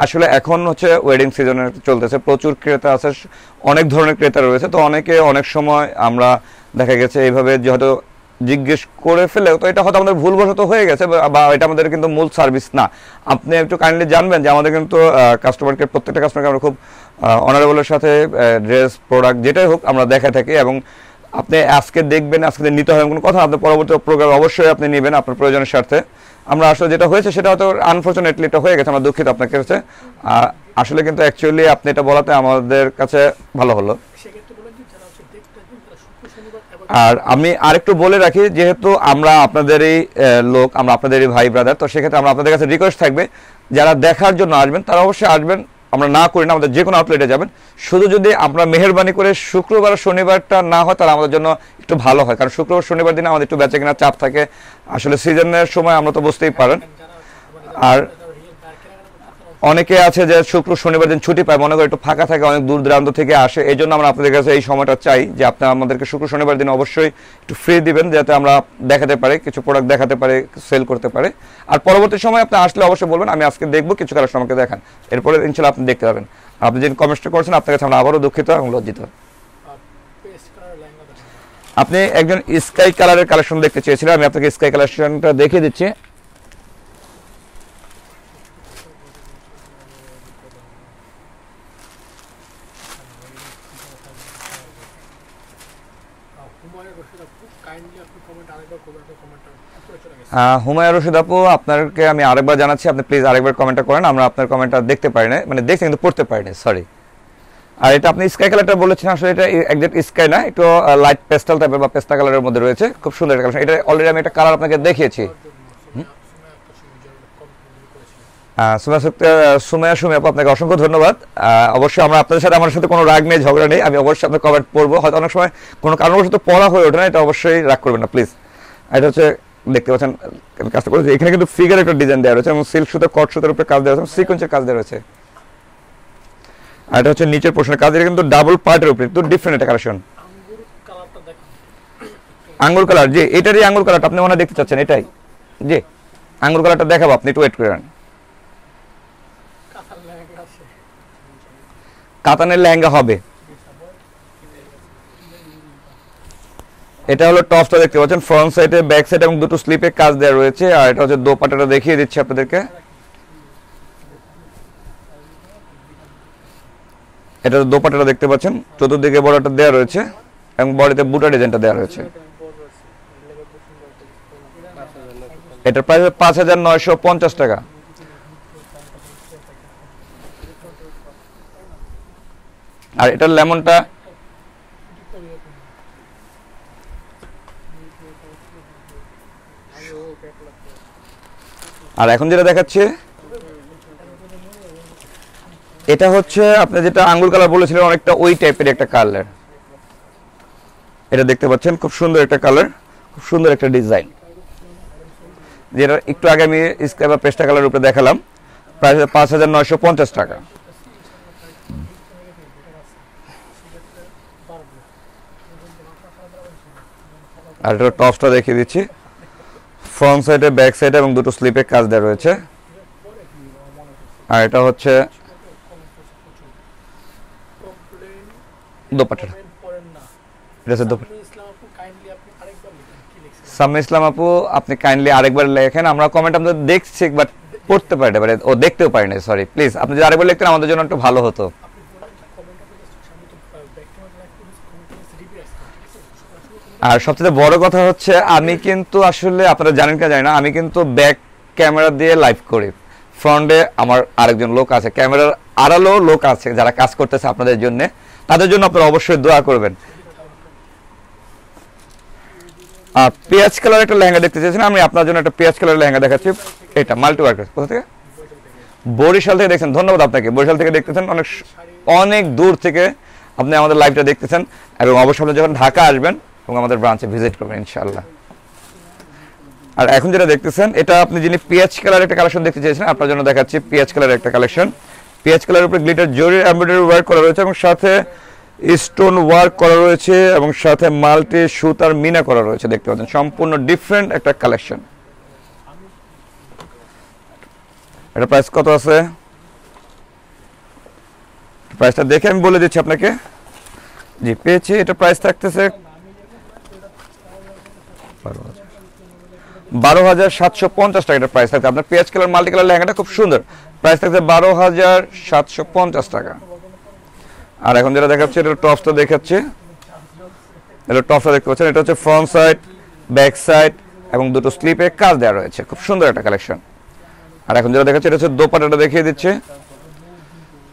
আসলে এখন হচ্ছে ওয়েডিং সিজনে চলতেছে, প্রচুর ক্রেতা আছে অনেক ধরনের ক্রেতা রয়েছে। তো অনেকে অনেক সময় আমরা দেখা গেছে এইভাবে হয়তো জিজ্ঞেস করে ফেলে তো এটা হয়তো আমাদের ভুলবশত হয়ে গেছে, বা এটা আমাদের কিন্তু মূল সার্ভিস না। আপনি একটু কাইন্ডলি জানবেন যে আমাদের কিন্তু কাস্টমারকে প্রত্যেকটা কাস্টমারকে আমরা খুব অনারেবলের সাথে ড্রেস প্রোডাক্ট যেটাই হোক আমরা দেখা থাকি এবং আপনি আজকে দেখবেন, আজকে নিতে হবে কোনো কথা আপনি পরবর্তী প্রোগ্রাম অবশ্যই আপনি নেবেন আপনার প্রয়োজনের স্বার্থে। আমরা আসলে যেটা হয়েছে সেটা হয়তো আনফর্চুনেটলি এটা হয়ে গেছে, আমরা দুঃখিত আপনার কাছে। আর আসলে কিন্তু অ্যাকচুয়ালি আপনি এটা বলাতে আমাদের কাছে ভালো হলো। আর আমি আরেকটু বলে রাখি, যেহেতু আমরা আপনাদেরই লোক, আমরা আপনাদেরই ভাই ব্রাদার তো সেক্ষেত্রে আমরা আপনাদের কাছে রিকোয়েস্ট থাকবে। যারা দেখার জন্য আসবেন, তারা অবশ্যই আসবেন। আমরা না করি না, আমাদের যে কোনো আউটলেটে যাবেন। শুধু যদি আমরা মেহরবানি করে শুক্রবার শনিবারটা না হয়, তাহলে আমাদের জন্য একটু ভালো হয়। কারণ শুক্রবার শনিবার দিনে আমাদের একটু বেচা কেনার চাপ থাকে। আসলে সিজনের সময় আমরা তো বুঝতেই পারেন। আর যারা রিয়েল ব্যাড কেনাকাটা করতে তারা অনেকে আছে যে শুক্র, শনিবার দিন ছুটি পায়, মনে করে একটু ফাঁকা থাকে, অনেক দূর দূরান্ত থেকে আসে। এই জন্য আমরা আপনাদের কাছে এই সময়টা চাই যে আপনি আমাদেরকে শুক্র, শনিবার দিন অবশ্যই একটু ফ্রি দিবেন, যাতে আমরা দেখাতে পারি, কিছু প্রোডাক্ট দেখাতে পারে সেল করতে পারে। আর পরবর্তী সময় আপনি আসলে অবশ্যই বলবেন, আমি আজকে দেখব, কিছু কালেকশন আমাকে দেখান। এরপরে ইনশাল্লাহ আপনি দেখতে পাবেন আপনি যে কমেন্টটা করছেন, আপনার কাছে আমরা আবারও দুঃখিত এবং লজ্জিত। আপনি একজন স্কাই কালারের কালেকশন দেখতে চেয়েছিলেন, আমি আপনাকে স্কাই কালেকশনটা দেখিয়ে দিচ্ছি হুমায়ুন রশিদ আপু কাইন্ডলি আপনি কমেন্ট আরেকবার করবেন আপনার কমেন্টটা উপরে চলে গেছে আহ, হুমায়ুন রশিদ আপু, আপনাকে আমি আরেকবার জানাচ্ছি, আপনি প্লিজ আরেকবার কমেন্টটা করেন, আমরা আপনার কমেন্টটা দেখতে পারি না মানে দেখছি কিন্তু পড়তে পারি না সরি আর এটা আপনি স্কাই কালারটা বলেছেন, আসলে এটা একজ্যাক্ট স্কাই না, একটু লাইট পেস্টাল টাইপের বা পেস্তা কালারের মধ্যে রয়েছে, খুব সুন্দর একটা কালেকশন এটা অলরেডি আমি একটা কালার আপনাকে দেখিয়েছি। সময় সুমি আপু, আপনাকে অসংখ্য ধন্যবাদ। অবশ্যই আমরা আপনাদের সাথে আমার সাথে কোনো রাগ নেই, ঝগড়া নেই, আমি অবশ্যই আপনার কমেন্ট পড়ব। হয়তো অনেক সময় কোনো কারণবশত পড়া হয়ে ওঠে না, এটা অবশ্যই রাগ করবেন না প্লিজ এটা হচ্ছে দেখতে পাচ্ছেন কাজটা করেছি এখানে কিন্তু ফিগার একটা ডিজাইন দেওয়া রয়েছে এবং সিল্ক সুতো কট সুতোর উপরে কাজ দেওয়া রয়েছে সিকোয়েন্সের কাজ দেওয়া রয়েছে। আর এটা হচ্ছে নিচের পোর্শনের কাজ এটা কিন্তু ডাবল পার্টের উপরে একটু ডিফারেন্ট একটা কালেকশন আঙ্গুর কালার জি এটারই আঙ্গুর কালারটা আপনি মনে দেখতে চাচ্ছেন এটাই। জি আঙ্গুর কালারটা দেখাবো আপনি একটু ওয়েট করেন কাতানের লেহেঙ্গা হবে। এটা হলো টপসটা দেখতে পাচ্ছেন ফ্রন্ট সাইডে ব্যাক সাইড এবং দুটো স্লিপে কাজ দেওয়া রয়েছে। আর এটা হচ্ছে দোপাটাটা দেখিয়ে দিচ্ছি আপনাদেরকে। এটা দোপাটাটা দেখতে পাচ্ছেন, চতুর্দিকে বড়টা দেওয়া রয়েছে এবং বডিতে বুটা ডিজাইনটা দেওয়া রয়েছে। এটার প্রাইস পাঁচ হাজার নয়শো পঞ্চাশ টাকা। আর এটার লেমনটা আর এখন যেটা দেখাচ্ছে, এটা হচ্ছে আপনি যেটা আঙ্গুল কালার বলেছিলেন, অনেকটা ওই টাইপের একটা কালার এটা দেখতে পাচ্ছেন, খুব সুন্দর একটা কালার খুব সুন্দর একটা ডিজাইন যেটা একটু আগে আমি স্কাই বা পেস্টা কালার উপরে দেখালাম, প্রায় পাঁচ হাজার নয়শো পঞ্চাশ টাকা। আর এটা টপসটা দেখিয়ে দিচ্ছি। ফ্রন্ট সাইডে, ব্যাক সাইডে এবং দুটো স্লিপে কাজ দেওয়া রয়েছে। আর এটা হচ্ছে দোপাট্টাটা এটা ইসলাম আপু, আপনি কাইন্ডলি আরেকবার লেখেন। আমরা কমেন্ট আমাদের দেখছি বাট পড়তে পারি না ও দেখতেও পারি না সরি প্লিজ আপনি যদি আরেকবার লিখতেন, আমাদের জন্য একটু ভালো হতো আপনি বলেন যে কমেন্ট আপনি জাস্ট সামনে তো ব্যাক ক্যামেরা লাইক করে কমেন্ট রিপিট আসছে ঠিক আছে সরাসরি comment আর সবচেয়ে বড় কথা হচ্ছে, আমি কিন্তু আসলে, আপনারা জানেন কি জানি না, আমি কিন্তু ব্যাক ক্যামেরা দিয়ে লাইভ করি। ফ্রন্টে আমার আরেকজন লোক আছে ক্যামেরার আড়ালো লোক আছে যারা কাজ করতেছে আপনাদের জন্য। তাদের জন্য আপনারা অবশ্যই দোয়া করবেন। আর পেঁয়াজ কালার একটা লেহেঙ্গা দেখতে চেয়েছেন আমি আপনার জন্য একটা পেঁয়াজ কালার লেহেঙ্গা দেখাচ্ছি। এটা মাল্টি ওয়ার্কার কোথা থেকে? বরিশাল থেকে দেখছেন, ধন্যবাদ আপনাকে। বরিশাল থেকে দেখতেছেন, অনেক অনেক দূর থেকে আপনি আমাদের লাইভটা দেখতেছেন। এবং অবশ্যই যখন ঢাকা আসবেন এবং আমাদের ব্রাঞ্চে ভিজিট করবেন, ইনশাআল্লাহ। আর এখন যেটা দেখতেছেন, এটা আপনি যিনি পিএইচ কালার একটা কালেকশন দেখতে চেয়েছেন, আপনার জন্য দেখাচ্ছি পিএইচ কালার একটা কালেকশন পিএইচ কালার উপরে গ্লিটার জরি এমব্রয়ডারি ওয়ার্ক করা রয়েছে এবং সাথে স্টোন ওয়ার্ক করা রয়েছে এবং সাথে মাল্টি সুতার মিনা করা রয়েছে, দেখতে পাচ্ছেন। সম্পূর্ণ ডিফারেন্ট একটা কালেকশন এটা প্রাইস কত আছে? প্রাইসটা দেখে আমি বলে দিচ্ছি আপনাকে। জি, পেয়েছি। এটা প্রাইস থাকতেছে বারো হাজার সাতশো পঞ্চাশ টাকা প্রাইস থাকছে। আপনার পেঁয়াজ কালার মাল্টি কালার লেহেঙ্গাটা খুব সুন্দর। প্রাইস থাকছে বারো হাজার সাতশো পঞ্চাশ টাকা। আর এখন যেটা দেখাচ্ছে, এটা টপসটা দেখাচ্ছে। এটা টপসটা দেখতে পাচ্ছেন, এটা হচ্ছে ফ্রন্ট সাইড ব্যাক সাইড এবং দুটো স্লিপে কাজ দেওয়া রয়েছে। খুব সুন্দর একটা কালেকশন আর এখন যেটা দেখাচ্ছে, এটা হচ্ছে দোপাটাটা দেখিয়ে দিচ্ছে।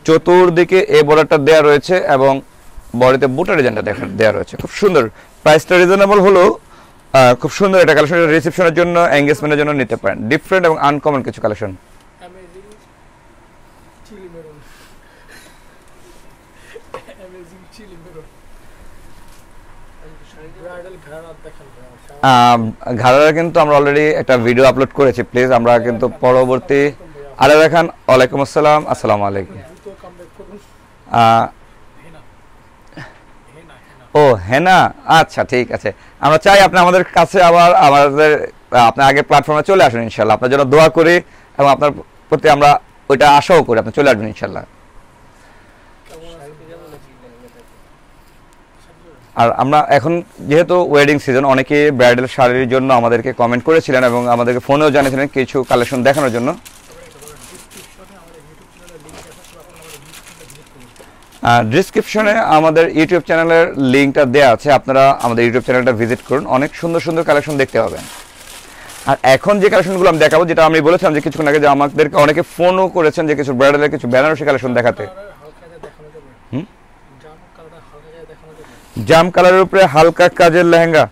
চতুর্দিকে এই বর্ডারটা দেওয়া রয়েছে এবং বডিতে বুটা ডিজাইনটা দেখা দেওয়া রয়েছে। খুব সুন্দর। প্রাইসটা রিজনেবল হলেও খুব সুন্দর এটা কালেকশন রিসেপশনের জন্য এঙ্গেজমেন্টের জন্য নিতে পারেন। ডিফারেন্ট এবং আনকমন কিছু কালেকশন ভাই ঘাড়ারা কিন্তু আমরা অলরেডি একটা ভিডিও আপলোড করেছি প্লিজ আমরা কিন্তু পরবর্তী আরে খান ওয়ালাইকুম আসসালাম আসসালামু আলাইকুম দ্রুত কামব্যাক করুন আহ, হেনা হেনা হেনা ও, হেনা? আচ্ছা ঠিক আছে। আমরা চাই আপনি আমাদের কাছে আবার আমাদের আপনি আগে প্ল্যাটফর্মে চলে আসুন ইনশাল্লাহ। আপনার জন্য দোয়া করি এবং আপনার প্রতি আমরা ওইটা আশাও করি, আপনি চলে আসবেন ইনশাল্লাহ। আর আমরা এখন যেহেতু ওয়েডিং সিজন অনেকে ব্রাইডাল শাড়ির জন্য আমাদেরকে কমেন্ট করেছিলেন এবং আমাদেরকে ফোনেও জানিয়েছিলেন কিছু কালেকশন দেখানোর জন্য। ডিসক্রিপশনে আমাদের ইউটিউব চ্যানেলের লিঙ্কটা দেওয়া আছে, আপনারা আমাদের ইউটিউব চ্যানেলটা ভিজিট করুন। অনেক সুন্দর সুন্দর কালেকশন দেখতে পাবেন। আর এখন যে কালেকশনগুলো আমি দেখাবো, যেটা আমি বলেছিলাম যে কিছুক্ষণ আগে যে আমাদেরকে অনেকে ফোনও করেছেন যে কিছু ব্রাইডালের কিছু বেনারসি কালেকশন দেখাতে। জাম কালারের উপরে হালকা কাজের লেহেঙ্গা।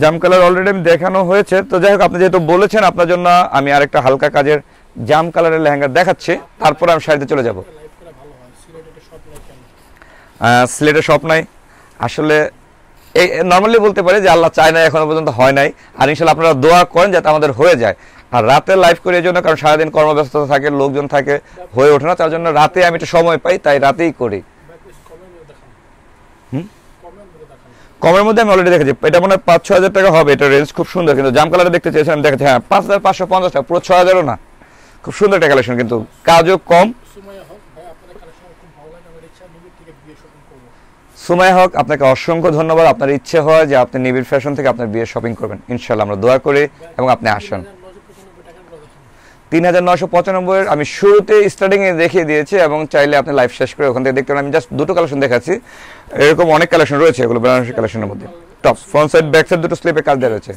জাম কালার অলরেডি আমি দেখানো হয়েছে। তো যাই হোক, আপনি যেহেতু বলেছেন আপনার জন্য আমি আরেকটা হালকা কাজের জাম কালারের লেহেঙ্গা দেখাচ্ছি, তারপরে আমি শাড়িতে চলে যাব লাইভ করে ভালো হয় সিলেটে শর্ট লাইক কেন আহ, সিলেটে শপ নাই। আসলে এই নর্মালি বলতে পারি যে আল্লাহ চায় না এখনও পর্যন্ত হয় নাই। আর ইনশাল্লাহ আপনারা দোয়া করেন যাতে আমাদের হয়ে যায়। আর রাতে লাইভ করি এই জন্য, কারণ সারাদিন কর্মব্যস্ততা থাকে, লোকজন থাকে, হয়ে ওঠে না, তার জন্য রাতে আমি একটু সময় পাই, তাই রাতেই করি। কমের মধ্যে আমি অলরেডি দেখেছি, এটা মনে হয় পাঁচ ছ হাজার টাকা হবে, এটা রেঞ্জ খুব সুন্দর, কিন্তু জাম কালারে দেখতে চেয়েছিলাম, দেখেছি হ্যাঁ পাঁচ হাজার পাঁচশো পঞ্চাশ টাকা, পুরো ছ হাজারও না। খুব সুন্দর একটা কালেকশন কিন্তু কাজও কম সুমাইয়া হক ভাই আপনাদের কালেকশন খুব ভালো লাগে আমার ইচ্ছা নিবে বিয়ে শপিং করব সুমাই হক, আপনাকে অসংখ্য ধন্যবাদ। আপনার ইচ্ছে হয় যে আপনি নিবিড় ফ্যাশন থেকে আপনার বিয়ে শপিং করবেন। ইনশাল্লাহ আমরা দোয়া করি এবং আপনি আসেন। তিন হাজার নশো পঁচানব্বই টাকার দেখেন তিন হাজার নশো পঁচানব্বই আমি শুরুতে স্টার্টিং এ দেখিয়ে দিয়েছি এবং চাইলে আপনি লাইভ শেষ করে ওখান থেকে দেখতে আমি জাস্ট দুটো কালেকশন দেখাচ্ছি। এরকম অনেক কালেকশন রয়েছে এগুলো, বেনারসি কালেকশনের মধ্যে। Top front side back side দুটো স্লিপে কাজ দেওয়া রয়েছে।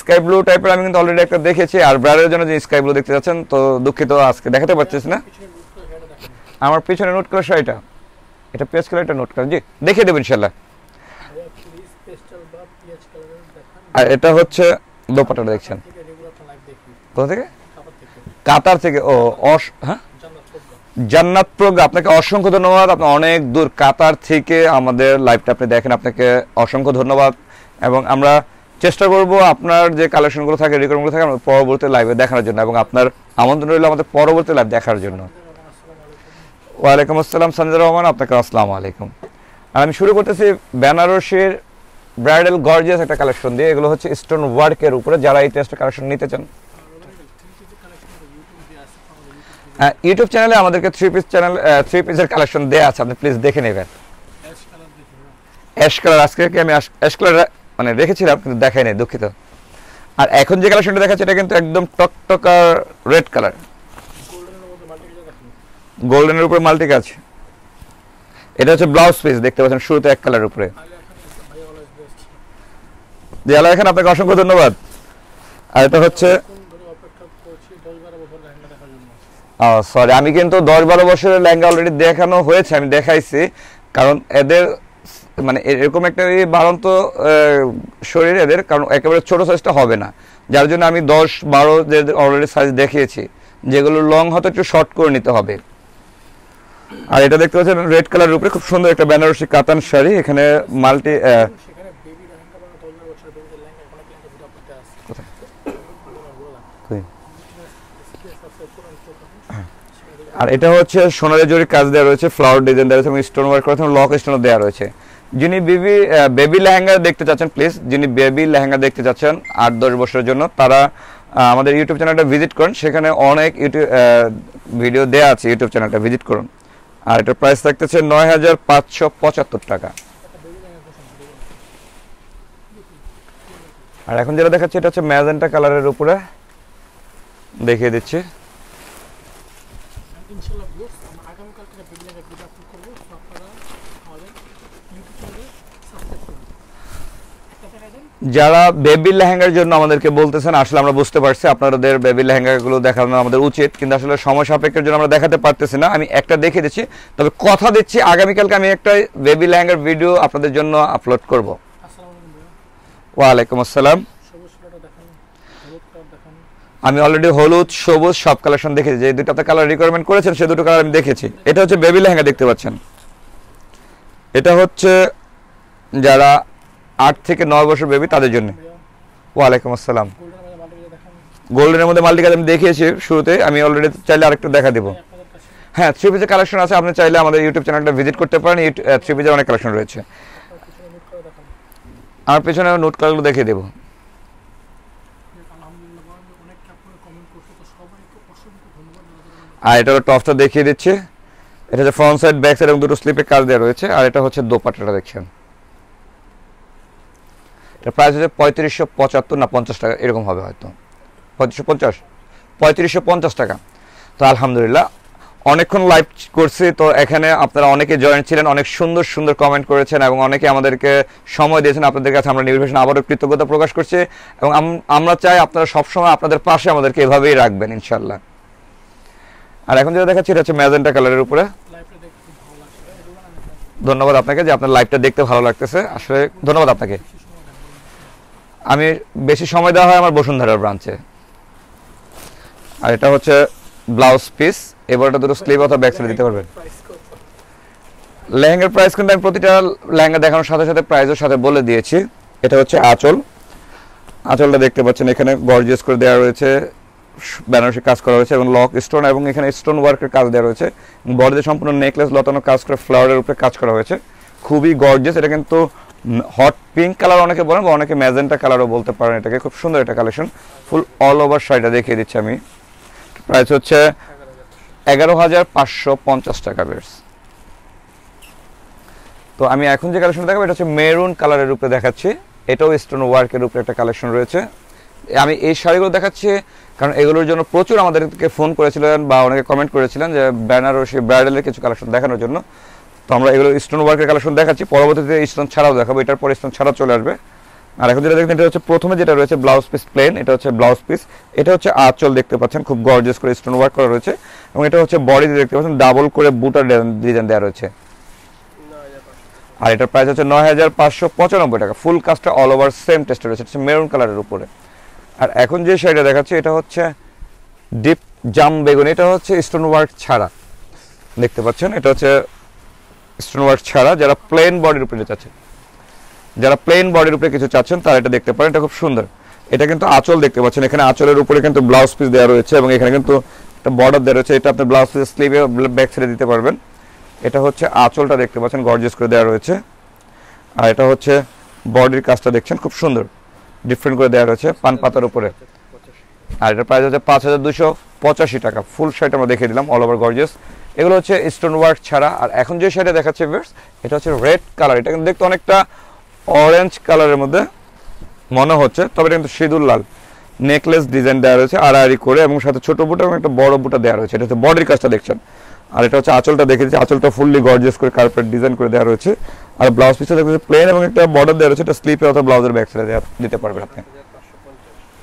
স্কাই ব্লু টাইপের আমি কিন্তু অলরেডি একটা দেখেছি। আর ব্রাডের জন্য যে স্কাই ব্লু দেখতে যাচ্ছেন, তো দুঃখিত, আজকে দেখাতে পারছিস না। করে আমার পিছনে নোট কালার শাড়িটা। এটা পেস কালার, এটা নোট করেন জি, দেখিয়ে দেবেন ইনশাল্লাহ আর এটা হচ্ছে দোপাটাটা দেখছেন? কোথা থেকে? কাতার থেকে। ও, অস হ্যাঁ? জান্নাত প্রজ্ঞা। আপনাকে অসংখ্য ধন্যবাদ। আপনি অনেক দূর কাতার থেকে আমাদের লাইভটা আপনি দেখেন। আপনাকে অসংখ্য ধন্যবাদ। এবং আমরা চেষ্টা করব আপনার যে কালেকশনগুলো থাকে রেকর্ডগুলো থাকে, আমরা পরবর্তী লাইভে দেখানোর জন্য এবং আপনার আমন্ত্রণ রইল আমাদের পরবর্তী লাইভ দেখার জন্য। ওয়ালাইকুম আসসালাম সঞ্জয় রহমান, আপনাকে আসসালামু আলাইকুম। আর আমি শুরু করতেছি বেনারসির ব্রাইডাল গর্জিয়াস একটা কালেকশন দিয়ে। এগুলো হচ্ছে স্টোন ওয়ার্কের উপরে, যারা এই টেস্টের কালেকশন নিতে চান। ইউটিউব চ্যানেলে আমাদেরকে থ্রি পিস চ্যানেল থ্রি পিসের কালেকশন দেওয়া আছে, আপনি প্লিজ দেখে নেবেন। অ্যাশ কালার, আজকে কি আমি অ্যাশ কালার মানে রেখেছিলাম কিন্তু দেখাই নাই, দুঃখিত। আর এখন যে কালেকশনটা দেখাচ্ছে, এটা কিন্তু একদম টকটকার রেড কালার গোল্ডেনের মধ্যে মাল্টিমিডিয়া দেখেন গোল্ডেনের উপরে মাল্টি কাজ এটা হচ্ছে ব্লাউজ পিস দেখতে পাচ্ছেন, শুরুতে এক কালার উপরে। বেস্ট দিয়ালা এখানে আপনাকে অসংখ্য ধন্যবাদ। আর এটা হচ্ছে সরি আমি কিন্তু দশ বারো বছরের লেহেঙ্গা অলরেডি দেখানো হয়েছে, আমি দেখাইছি। কারণ এদের মানে এরকম একটা বাড়ন্ত শরীর এদের, কারণ একেবারে ছোট সাইজটা হবে না। যার জন্য আমি দশ বারো অলরেডি সাইজ দেখিয়েছি, যেগুলো লং হয়তো একটু শর্ট করে নিতে হবে। আর এটা দেখতে পাচ্ছেন রেড কালারের উপরে খুব সুন্দর একটা বেনারসি কাতান শাড়ি এখানে মাল্টি আর এটা হচ্ছে সোনালি জরি কাজ দেওয়া রয়েছে ফ্লাওয়ার ডিজাইন দেওয়া রয়েছে এবং স্টোন ওয়ার্ক করা লক স্টোন দেওয়া রয়েছে। যিনি বেবি বেবি লেহেঙ্গা দেখতে চাচ্ছেন প্লিজ যিনি বেবি লেহেঙ্গা দেখতে চাচ্ছেন আট দশ বছরের জন্য তারা আমাদের ইউটিউব চ্যানেলটা ভিজিট করুন সেখানে অনেক ইউটিউব ভিডিও দেওয়া আছে ইউটিউব চ্যানেলটা ভিজিট করুন। আর এটার প্রাইস থাকতেছে নয় হাজার পাঁচশো পঁচাত্তর টাকা। আর এখন যেটা দেখাচ্ছে, এটা হচ্ছে ম্যাজেন্টা কালারের উপরে। দেখিয়ে দিচ্ছি ইনশাল্লাহ ভিউয়ার্স আমরা আগামীকাল থেকে বেবি লেহেঙ্গা ভিডিও আপলোড করব তো আপনারা আমাদের ইউটিউব চ্যানেলে সাবস্ক্রাইব করুন একটা দেখা দেন যারা বেবি লেহেঙ্গার জন্য আমাদেরকে বলতেছেন, আসলে আমরা বুঝতে পারছি আপনাদের বেবি লেহেঙ্গাগুলো দেখানো আমাদের উচিত, কিন্তু আসলে সময় সাপেক্ষের জন্য আমরা দেখাতে পারতেছি না। আমি একটা দেখে দিচ্ছি, তবে কথা দিচ্ছি, আগামীকালকে আমি একটা বেবি লেহেঙ্গার ভিডিও আপনাদের জন্য আপলোড করব। ওয়ালাইকুম আসসালাম। আমি অলরেডি হলুদ, সবুজ, সব কালেকশন দেখেছি। যে দুটো আপনি কালার রিকোয়ারমেন্ট করেছেন, সে দুটো কালার আমি দেখেছি। এটা হচ্ছে বেবি লেহেঙ্গা দেখতে পাচ্ছেন। এটা হচ্ছে যারা আট থেকে নয় বছর বেবি তাদের জন্য। ওয়ালাইকুম আসসালাম। গোল্ডেনের মধ্যে মাল্টিমিডিয়া দেখান গোল্ডেনের মধ্যে মাল্টি কাজ আমি দেখিয়েছি শুরুতে, আমি অলরেডি চাইলে আরেকটু দেখা দেবো। হ্যাঁ থ্রি পিসের কালেকশন আছে, আপনি চাইলে আমাদের ইউটিউব চ্যানেলটা ভিজিট করতে পারেন থ্রি পিসের অনেক কালেকশন রয়েছে। আমার পেছনে নোট কার্ডগুলো দেখিয়ে দেবো। আর এটা হলো টপটা দেখিয়ে দিচ্ছে। এটা হচ্ছে ফ্রন্ট সাইড ব্যাক সাইড এবং দুটো স্লিপে কাজ দেওয়া রয়েছে, আর এটা হচ্ছে দোপাট্টাটা দেখছেন। এটা প্রাইস হচ্ছে পঁয়ত্রিশশো পঁচাত্তর না পঞ্চাশ টাকা, এরকম হবে হয়তো। পঁয়ত্রিশশো পঞ্চাশ? পঁয়ত্রিশশো পঞ্চাশ টাকা। তো আলহামদুলিল্লাহ, অনেকক্ষণ লাইভ করছি, তো এখানে আপনারা অনেকে জয়েন ছিলেন, অনেক সুন্দর সুন্দর কমেন্ট করেছেন এবং অনেকে আমাদেরকে সময় দিয়েছেন। আপনাদের কাছে আমরা নির্বাচন আবারও কৃতজ্ঞতা প্রকাশ করছি এবং আমরা চাই আপনারা সবসময় আপনাদের পাশে আমাদেরকে এভাবেই রাখবেন ইনশাল্লাহ আর এখন যেটা দেখাচ্ছি, এটা হচ্ছে ম্যাজেন্টা কালারের উপরে। ধন্যবাদ আপনাকে যে আপনার লাইভটা দেখতে ভালো লাগতেছে। আসলে ধন্যবাদ আপনাকে। আমি বেশি সময় দেওয়া হয় আমার বসুন্ধরার ব্রাঞ্চে আর এটা হচ্ছে ব্লাউজ পিস এবারটা দুটো স্লিভ অথবা ব্যাক সাইডে দিতে পারবেন। লেহেঙ্গার প্রাইস কিন্তু আমি প্রতিটা লেহেঙ্গা দেখানোর সাথে সাথে প্রাইসের সাথে বলে দিয়েছি। এটা হচ্ছে আঁচল। আঁচলটা দেখতে পাচ্ছেন, এখানে গর্জিয়াস করে দেওয়া রয়েছে, বেনারসি কাজ করা হয়েছে এবং লক স্টোন এবং এখানে স্টোন ওয়ার্কের কাজ দেওয়া রয়েছে। বডিতে সম্পূর্ণ নেকলেস লতানো কাজ করে ফ্লাওয়ারের উপরে কাজ করা হয়েছে। খুবই গর্জিয়াস এটা কিন্তু হট পিঙ্ক কালার অনেকে বলেন বা অনেকে ম্যাজেন্টা কালারও বলতে পারেন এটাকে। খুব সুন্দর একটা কালেকশন ফুল অল ওভার শাড়িটা দেখিয়ে দিচ্ছি আমি। প্রাইস হচ্ছে এগারো হাজার পাঁচশো পঞ্চাশ টাকা বেরস তো আমি এখন যে কালেকশন দেখাবো, এটা হচ্ছে মেরুন কালারের উপরে দেখাচ্ছি। এটাও স্টোন ওয়ার্কের উপরে একটা কালেকশন রয়েছে। আমি এই শাড়িগুলো দেখাচ্ছি কারণ এগুলোর জন্য প্রচুর আমাদেরকে ফোন করেছিলেন বা অনেকে কমেন্ট করেছিলেন যে বেনারসি ব্রাইডালের কিছু কালেকশন দেখানোর জন্য। তো আমরা এগুলো স্টোন ওয়ার্কের কালেকশন দেখাচ্ছি। পরবর্তীতে স্টোন ছাড়াও দেখাবো। এটার পরে স্টোন ছাড়াও চলে আসবে। আর এখন যেটা দেখছেন এটা হচ্ছে প্রথমে যেটা রয়েছে ব্লাউজ পিস প্লেন এটা হচ্ছে ব্লাউজ পিস এটা হচ্ছে আঁচল দেখতে পাচ্ছেন, খুব গর্জেস করে স্টোন ওয়ার্ক করা রয়েছে। এবং এটা হচ্ছে বডি দেখতে পাচ্ছেন ডাবল করে বুটার ডিজাইন দেওয়া রয়েছে। আর এটার প্রাইস হচ্ছে নয় হাজার পাঁচশো পঁচানব্বই টাকা। ফুল কাজটা অল ওভার সেম টেস্টে রয়েছে। হচ্ছে মেরুন কালারের উপরে। আর এখন যে শাড়িটা দেখাচ্ছি, এটা হচ্ছে ডিপ জাম বেগুন। এটা হচ্ছে স্টোন ওয়ার্ক ছাড়া। দেখতে পাচ্ছেন, এটা হচ্ছে স্টোন ওয়ার্ক ছাড়া যারা প্লেন বডির উপরে চাচ্ছেন, যারা প্লেন বডির উপরে কিছু চাচ্ছেন, তারা এটা দেখতে পারেন, এটা খুব সুন্দর। এটা কিন্তু আঁচল দেখতে পাচ্ছেন, এখানে আঁচলের উপরে কিন্তু ব্লাউজ পিস দেওয়া রয়েছে এবং এখানে কিন্তু একটা বর্ডার দেওয়া রয়েছে, এটা আপনি ব্লাউজ পিস স্লিভে ব্যাক ছেড়ে দিতে পারবেন। এটা হচ্ছে আঁচলটা দেখতে পাচ্ছেন গর্জেস করে দেওয়া রয়েছে। আর এটা হচ্ছে বডির কাজটা দেখছেন, খুব সুন্দর। ডিফারেন্ট করে দেওয়া রয়েছে পান পাতার উপরে। আর এটার প্রাইস হচ্ছে পাঁচ হাজার দুশো পঁচাশি টাকা। ফুল শার্ট আমরা দেখিয়ে দিলাম অল ওভার গর্জিয়াস এগুলো হচ্ছে স্টোন ওয়ার্ক ছাড়া। আর এখন যে শাড়িটা দেখাচ্ছে ভিউয়ার্স এটা হচ্ছে রেড কালার এটা কিন্তু দেখতে অনেকটা অরেঞ্জ কালারের মধ্যে মনে হচ্ছে, তবে এটা কিন্তু সিঁদুর লাল। নেকলেস ডিজাইন দেওয়া রয়েছে আড়াআড়ি করে এবং সাথে ছোট বুটা এবং একটা বড় বুটা দেওয়া রয়েছে। এটা হচ্ছে বডির কাজটা দেখছেন। আর এটা হচ্ছে আঁচলটা দেখে দিচ্ছি। আঁচলটা ফুললি গর্জেস করে কার্পেট ডিজাইন করে দেওয়া রয়েছে। আর ব্লাউজ পিসটা দেখতে প্লেন এবং একটা বর্ডার দেওয়া রয়েছে। এটা স্লিপে অথবা ব্লাউজের ব্যাক সাইডে দিতে পারবেন আপনি।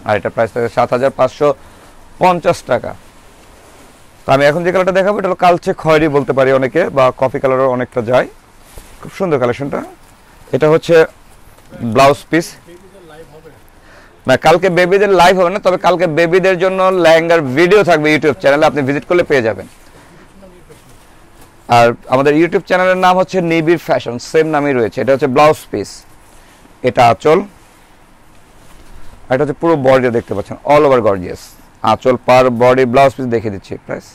আর এটা প্রাইস থাকে সাত হাজার পাঁচশো পঞ্চাশ টাকা। তো আমি এখন যে কালারটা দেখাবো, এটা হলো কালচে খয়েরি বলতে পারি অনেকে, বা কফি কালারও অনেকটা যায়। খুব সুন্দর কালেকশনটা। এটা হচ্ছে ব্লাউজ পিস। না, কালকে বেবিদের লাইভ হবে না, তবে কালকে বেবিদের জন্য লেহেঙ্গার ভিডিও থাকবে ইউটিউব চ্যানেলে আপনি ভিজিট করলে পেয়ে যাবেন। আর আমাদের ইউটিউব চ্যানেলের নাম হচ্ছে নিবিড় ফ্যাশন সেম নামই রয়েছে। এটা হচ্ছে ব্লাউজ পিস এটা আঁচল। এটা হচ্ছে পুরো বডিটা দেখতে পাচ্ছেন অল ওভার গর্জিয়াস আঁচল পার বডি ব্লাউজ পিস দেখে দিচ্ছি প্রাইস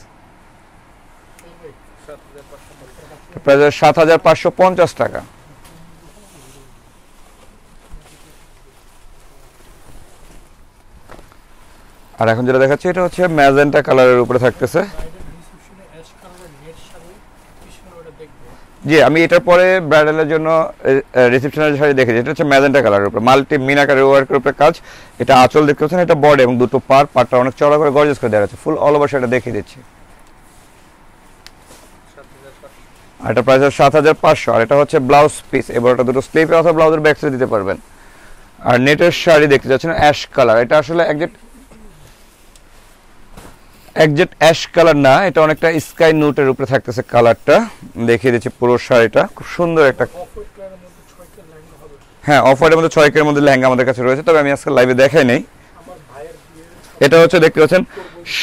প্রাইস সাত হাজার পাঁচশো পঞ্চাশ টাকা। আর এখন যেটা দেখাচ্ছি, এটা হচ্ছে ম্যাজেন্টা কালারের উপরে থাকতেছে ব্রাইডাল রিসেপশনে অ্যাশ কালারের নেট শাড়ি কি সুন্দর ওটা দেখব জি, আমি এটার পরে ব্রাইডালের জন্য রিসেপশনের শাড়ি দেখেছি। এটা হচ্ছে ম্যাজেন্টা কালারের উপরে। মাল্টি মিনাকারের ওয়ার্কের উপরে কাজ। এটা আঁচল দেখতে পাচ্ছেন, এটা বডি এবং দুটো পার। পারটা অনেক চড়া করে গর্জেস করে দেওয়া আছে। ফুল অল ওভার সেটা দেখিয়ে দিচ্ছি। আর এটা প্রাইস সাত হাজার পাঁচশো। আর এটা হচ্ছে ব্লাউজ পিস এবার এটা দুটো স্লিপে অথবা ব্লাউজের ব্যাক দিতে পারবেন। আর নেটের শাড়ি দেখতে যাচ্ছেন অ্যাশ কালার এটা আসলে একজেক্ট একজেক্ট অ্যাশ কালার না, এটা অনেকটা স্কাই নোটের উপরে থাকতেছে কালারটা। দেখিয়ে দিচ্ছি পুরো শাড়িটা। খুব সুন্দর একটা হ্যাঁ অফারের মধ্যে ছয় কের মধ্যে লেহেঙ্গা আমাদের কাছে রয়েছে, তবে আমি আজকে লাইভে দেখাই নেই। এটা হচ্ছে, দেখতে পাচ্ছেন,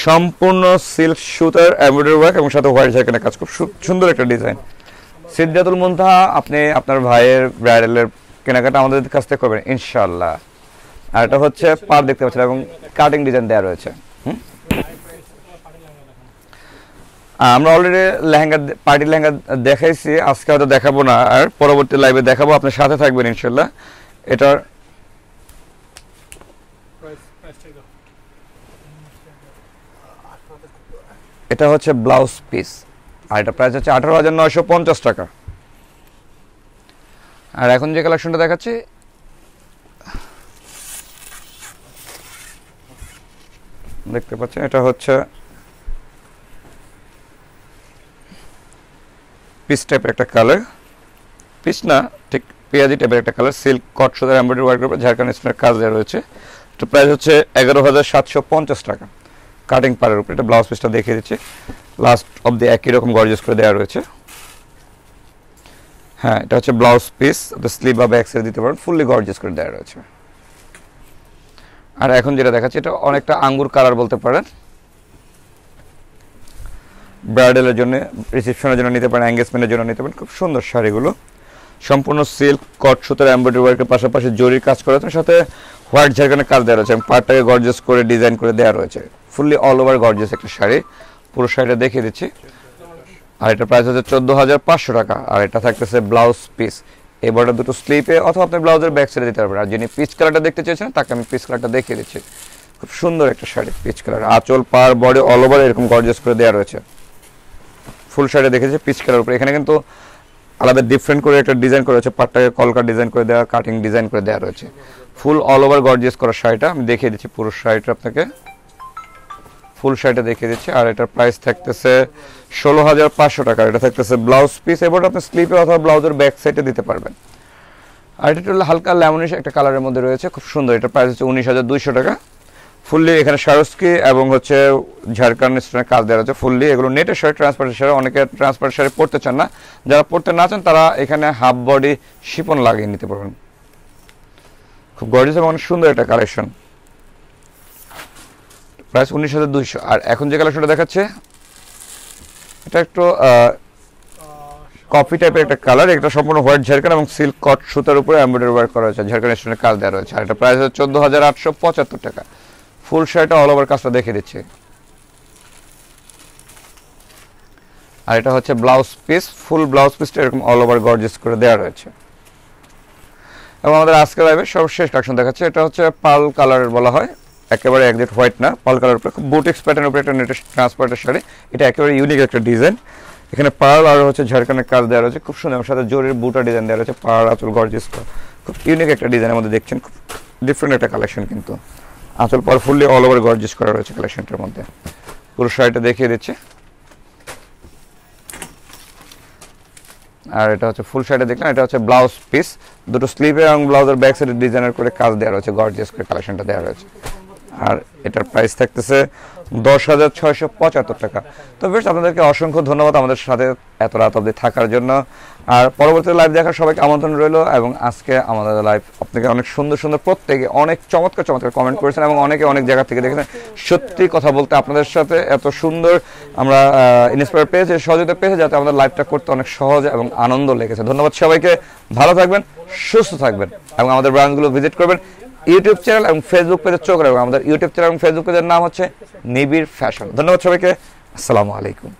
সম্পূর্ণ সিল্ক সুতার এমব্রয়ডারি ওয়ার্ক এবং সাথে হোয়াইট ঝাঁকানের কাজ। খুব সুন্দর একটা ডিজাইন সিদ্ধাতুল মুন্তাহা, আপনি আপনার ভাইয়ের ব্রাইডালের কেনাকাটা আমাদের কাছ থেকে করবেন ইনশাল্লাহ আর এটা হচ্ছে পার দেখতে পাচ্ছেন, এবং কাটিং ডিজাইন দেওয়া রয়েছে হুম? আহ, আমরা অলরেডি লেহেঙ্গা পার্টি লেহেঙ্গা দেখাইছি, আজকে হয়তো দেখাবো না, আর পরবর্তী লাইভে দেখাবো আপনার সাথে থাকবেন ইনশাল্লাহ এটার এটা হচ্ছে ব্লাউজ পিস আর এটা প্রাইস হচ্ছে আঠারো হাজার নয়শো পঞ্চাশ টাকা। আর এখন যে কালেকশনটা দেখাচ্ছি, দেখতে পাচ্ছেন, এটা হচ্ছে পিস টাইপের একটা কালার পিস না, ঠিক পেঁয়াজি টাইপের একটা কালার সিল্ক কট সুতার এমব্রয়ডারি ওয়ার্ক করে ঝাড়খান্ড স্টোনের কাজ দেওয়া রয়েছে। তো প্রাইস হচ্ছে এগারো হাজার সাতশো পঞ্চাশ টাকা। কাটিং পারের উপরে, এটা ব্লাউজ পিসটা দেখিয়ে দিচ্ছি। লাস্ট অব দি একই রকম গর্জেস করে দেওয়া রয়েছে। হ্যাঁ এটা হচ্ছে ব্লাউজ পিস স্লিভ বা ব্যাক সাইড দিতে পারেন ফুললি গর্জেস করে দেওয়া রয়েছে। আর এখন যেটা দেখাচ্ছি, এটা অনেকটা আঙ্গুর কালার বলতে পারেন। ব্রাইডালের জন্য, রিসেপশনের জন্য নিতে পারেন এঙ্গেজমেন্টের জন্য নিতে পারেন, খুব সুন্দর শাড়িগুলো। সম্পূর্ণ সিল্ক কট সুতার এমব্রয়ডারি ওয়ার্কের পাশাপাশি জরির কাজ করা আছে, সাথে হোয়াইট ঝাড়খানের কাজ দেওয়া রয়েছে, এবং পার্টটাকে গর্জিয়াস করে ডিজাইন করে দেওয়া রয়েছে। ফুললি অল ওভার গর্জিয়াস একটা শাড়ি। পুরো শাড়িটা দেখিয়ে দিচ্ছি। আর এটা প্রাইস হচ্ছে চোদ্দ হাজার পাঁচশো টাকা। আর এটা থাকতেছে ব্লাউজ পিস এই বর্ডার দুটো স্লিপে অথবা আপনি ব্লাউজের ব্যাক সাইডে দিতে পারবেন। আর যিনি পিচ কালারটা দেখতে চেয়েছেন, তাকে আমি পিচ কালারটা দেখিয়ে দিচ্ছি। খুব সুন্দর একটা শাড়ি পিচ কালার আঁচল, পার বডি অল ওভার এরকম গর্জেস করে দেওয়া রয়েছে। ফুল সাইডে দেখেছি, পিচ কালার উপরে। এখানে কিন্তু আলাদা ডিফারেন্ট করে একটা ডিজাইন করা হয়েছে, পাটটাকে কলকা ডিজাইন করে দেওয়া কাটিং ডিজাইন করে দেওয়া রয়েছে। ফুল অল ওভার গর্জিয়াস করা শাড়িটা, আমি দেখিয়ে দিচ্ছি পুরো শাড়িটা আপনাকে। ফুল শাড়িটা দেখিয়ে দিচ্ছি, আর এটার প্রাইস থাকতেছে ষোলো হাজার পাঁচশো টাকা। এটা থাকতেছে ব্লাউজ পিস এবার আপনি স্লিপে অথবা ব্লাউজের ব্যাক সাইডে দিতে পারবেন। আর এটা হালকা ল্যামনিশ একটা কালারের মধ্যে রয়েছে, খুব সুন্দর। এটা প্রাইস হচ্ছে উনিশ হাজার দুইশো টাকা। ফুললি এখানে সারস্কি এবং হচ্ছে ঝাড়খণ্ড স্টোনের কাজ দেওয়া আছে ফুললি। এগুলো নেটের শাড়ি ট্রান্সপারেন্ট শাড়ি অনেকে ট্রান্সপারেন্ট শাড়ি পরতে চান না। যারা পরতে না চান, তারা এখানে হাফ বডি শিপন লাগিয়ে নিতে পারবেন। খুব গর্জিয়াস এবং অনেক সুন্দর একটা কালেকশন প্রাইস উনিশ হাজার দুইশো। আর এখন যে কালেকশনটা দেখাচ্ছে, এটা একটু কফি টাইপের একটা কালার এটা সম্পূর্ণ হোয়াইট ঝাড়খান এবং সিল্ক কট সুতার উপরে এমব্রয়ডারি ওয়ার্ক করা হয়েছে। ঝাড়খান স্টোনের কাজ দেওয়া রয়েছে। আর এটা প্রাইস হচ্ছে চোদ্দ হাজার আটশো পঁচাত্তর টাকা। ফুল শার্টটা অল ওভার কাজটা দেখে দিচ্ছি। আর এটা হচ্ছে ব্লাউজ পিস ফুল ব্লাউজ পিসটা এরকম অল ওভার গর্জিয়াস করে দেওয়া রয়েছে। এবং আমাদের আজকে লাইভে সর্বশেষ কালেকশন দেখাচ্ছে, এটা হচ্ছে পাল কালারের বলা হয়, একেবারে একজেক্ট হোয়াইট না, পাল কালার উপরে, খুব বুটিক্স প্যাটার্নের উপরে একটা নেটের ট্রান্সপার্টের শাড়ি, এটা একেবারে ইউনিক একটা ডিজাইন এখানে পার্ল আর হচ্ছে ঝাড়খানের কাজ দেওয়া রয়েছে, খুব সুন্দর সাথে জোরের বুটা ডিজাইন দেওয়া রয়েছে পার্ল আঁচল গর্জিয়াস খুব ইউনিক একটা ডিজাইনের মধ্যে দেখছেন, খুব ডিফারেন্ট একটা কালেকশন কিন্তু। আঁচল পর ফুললি অল ওভার গর্জিয়াস করা রয়েছে কালেকশনটার মধ্যে। পুরো শাড়িটা দেখিয়ে দিচ্ছে। আর এটা হচ্ছে ফুল শাড়িটা দেখলাম, এটা হচ্ছে ব্লাউজ পিস দুটো স্লিভে এবং ব্লাউজের ব্যাক সাইডে ডিজাইনার করে কাজ দেওয়া রয়েছে গর্জেস করে কালেকশনটা দেওয়া রয়েছে। আর এটার প্রাইস থাকতেছে দশ হাজার ছয়শো পঁচাত্তর টাকা। তো বেশ আপনাদেরকে অসংখ্য ধন্যবাদ আমাদের সাথে এত রাত অবধি থাকার জন্য। আর পরবর্তী লাইভ দেখার সবাইকে আমন্ত্রণ রইল এবং আজকে আমাদের লাইভ আপনাকে অনেক সুন্দর সুন্দর প্রত্যেকে অনেক চমৎকার চমৎকার কমেন্ট করেছেন এবং অনেকে অনেক জায়গা থেকে দেখেছেন। সত্যি কথা বলতে আপনাদের সাথে এত সুন্দর আমরা ইন্সপায়ার পেয়েছি, সহযোগিতা পেয়েছি যাতে আমাদের লাইভটা করতে অনেক সহজ এবং আনন্দ লেগেছে। ধন্যবাদ সবাইকে। ভালো থাকবেন, সুস্থ থাকবেন এবং আমাদের ব্রাঞ্চগুলো ভিজিট করবেন। ইউটিউব চ্যানেল এবং ফেসবুক পেজে চোখ রাখবেন। আমাদের ইউটিউব চ্যানেল এবং ফেসবুক পেজের নাম হচ্ছে নিবিড় ফ্যাশন ধন্যবাদ সবাইকে। আসসালামু আলাইকুম।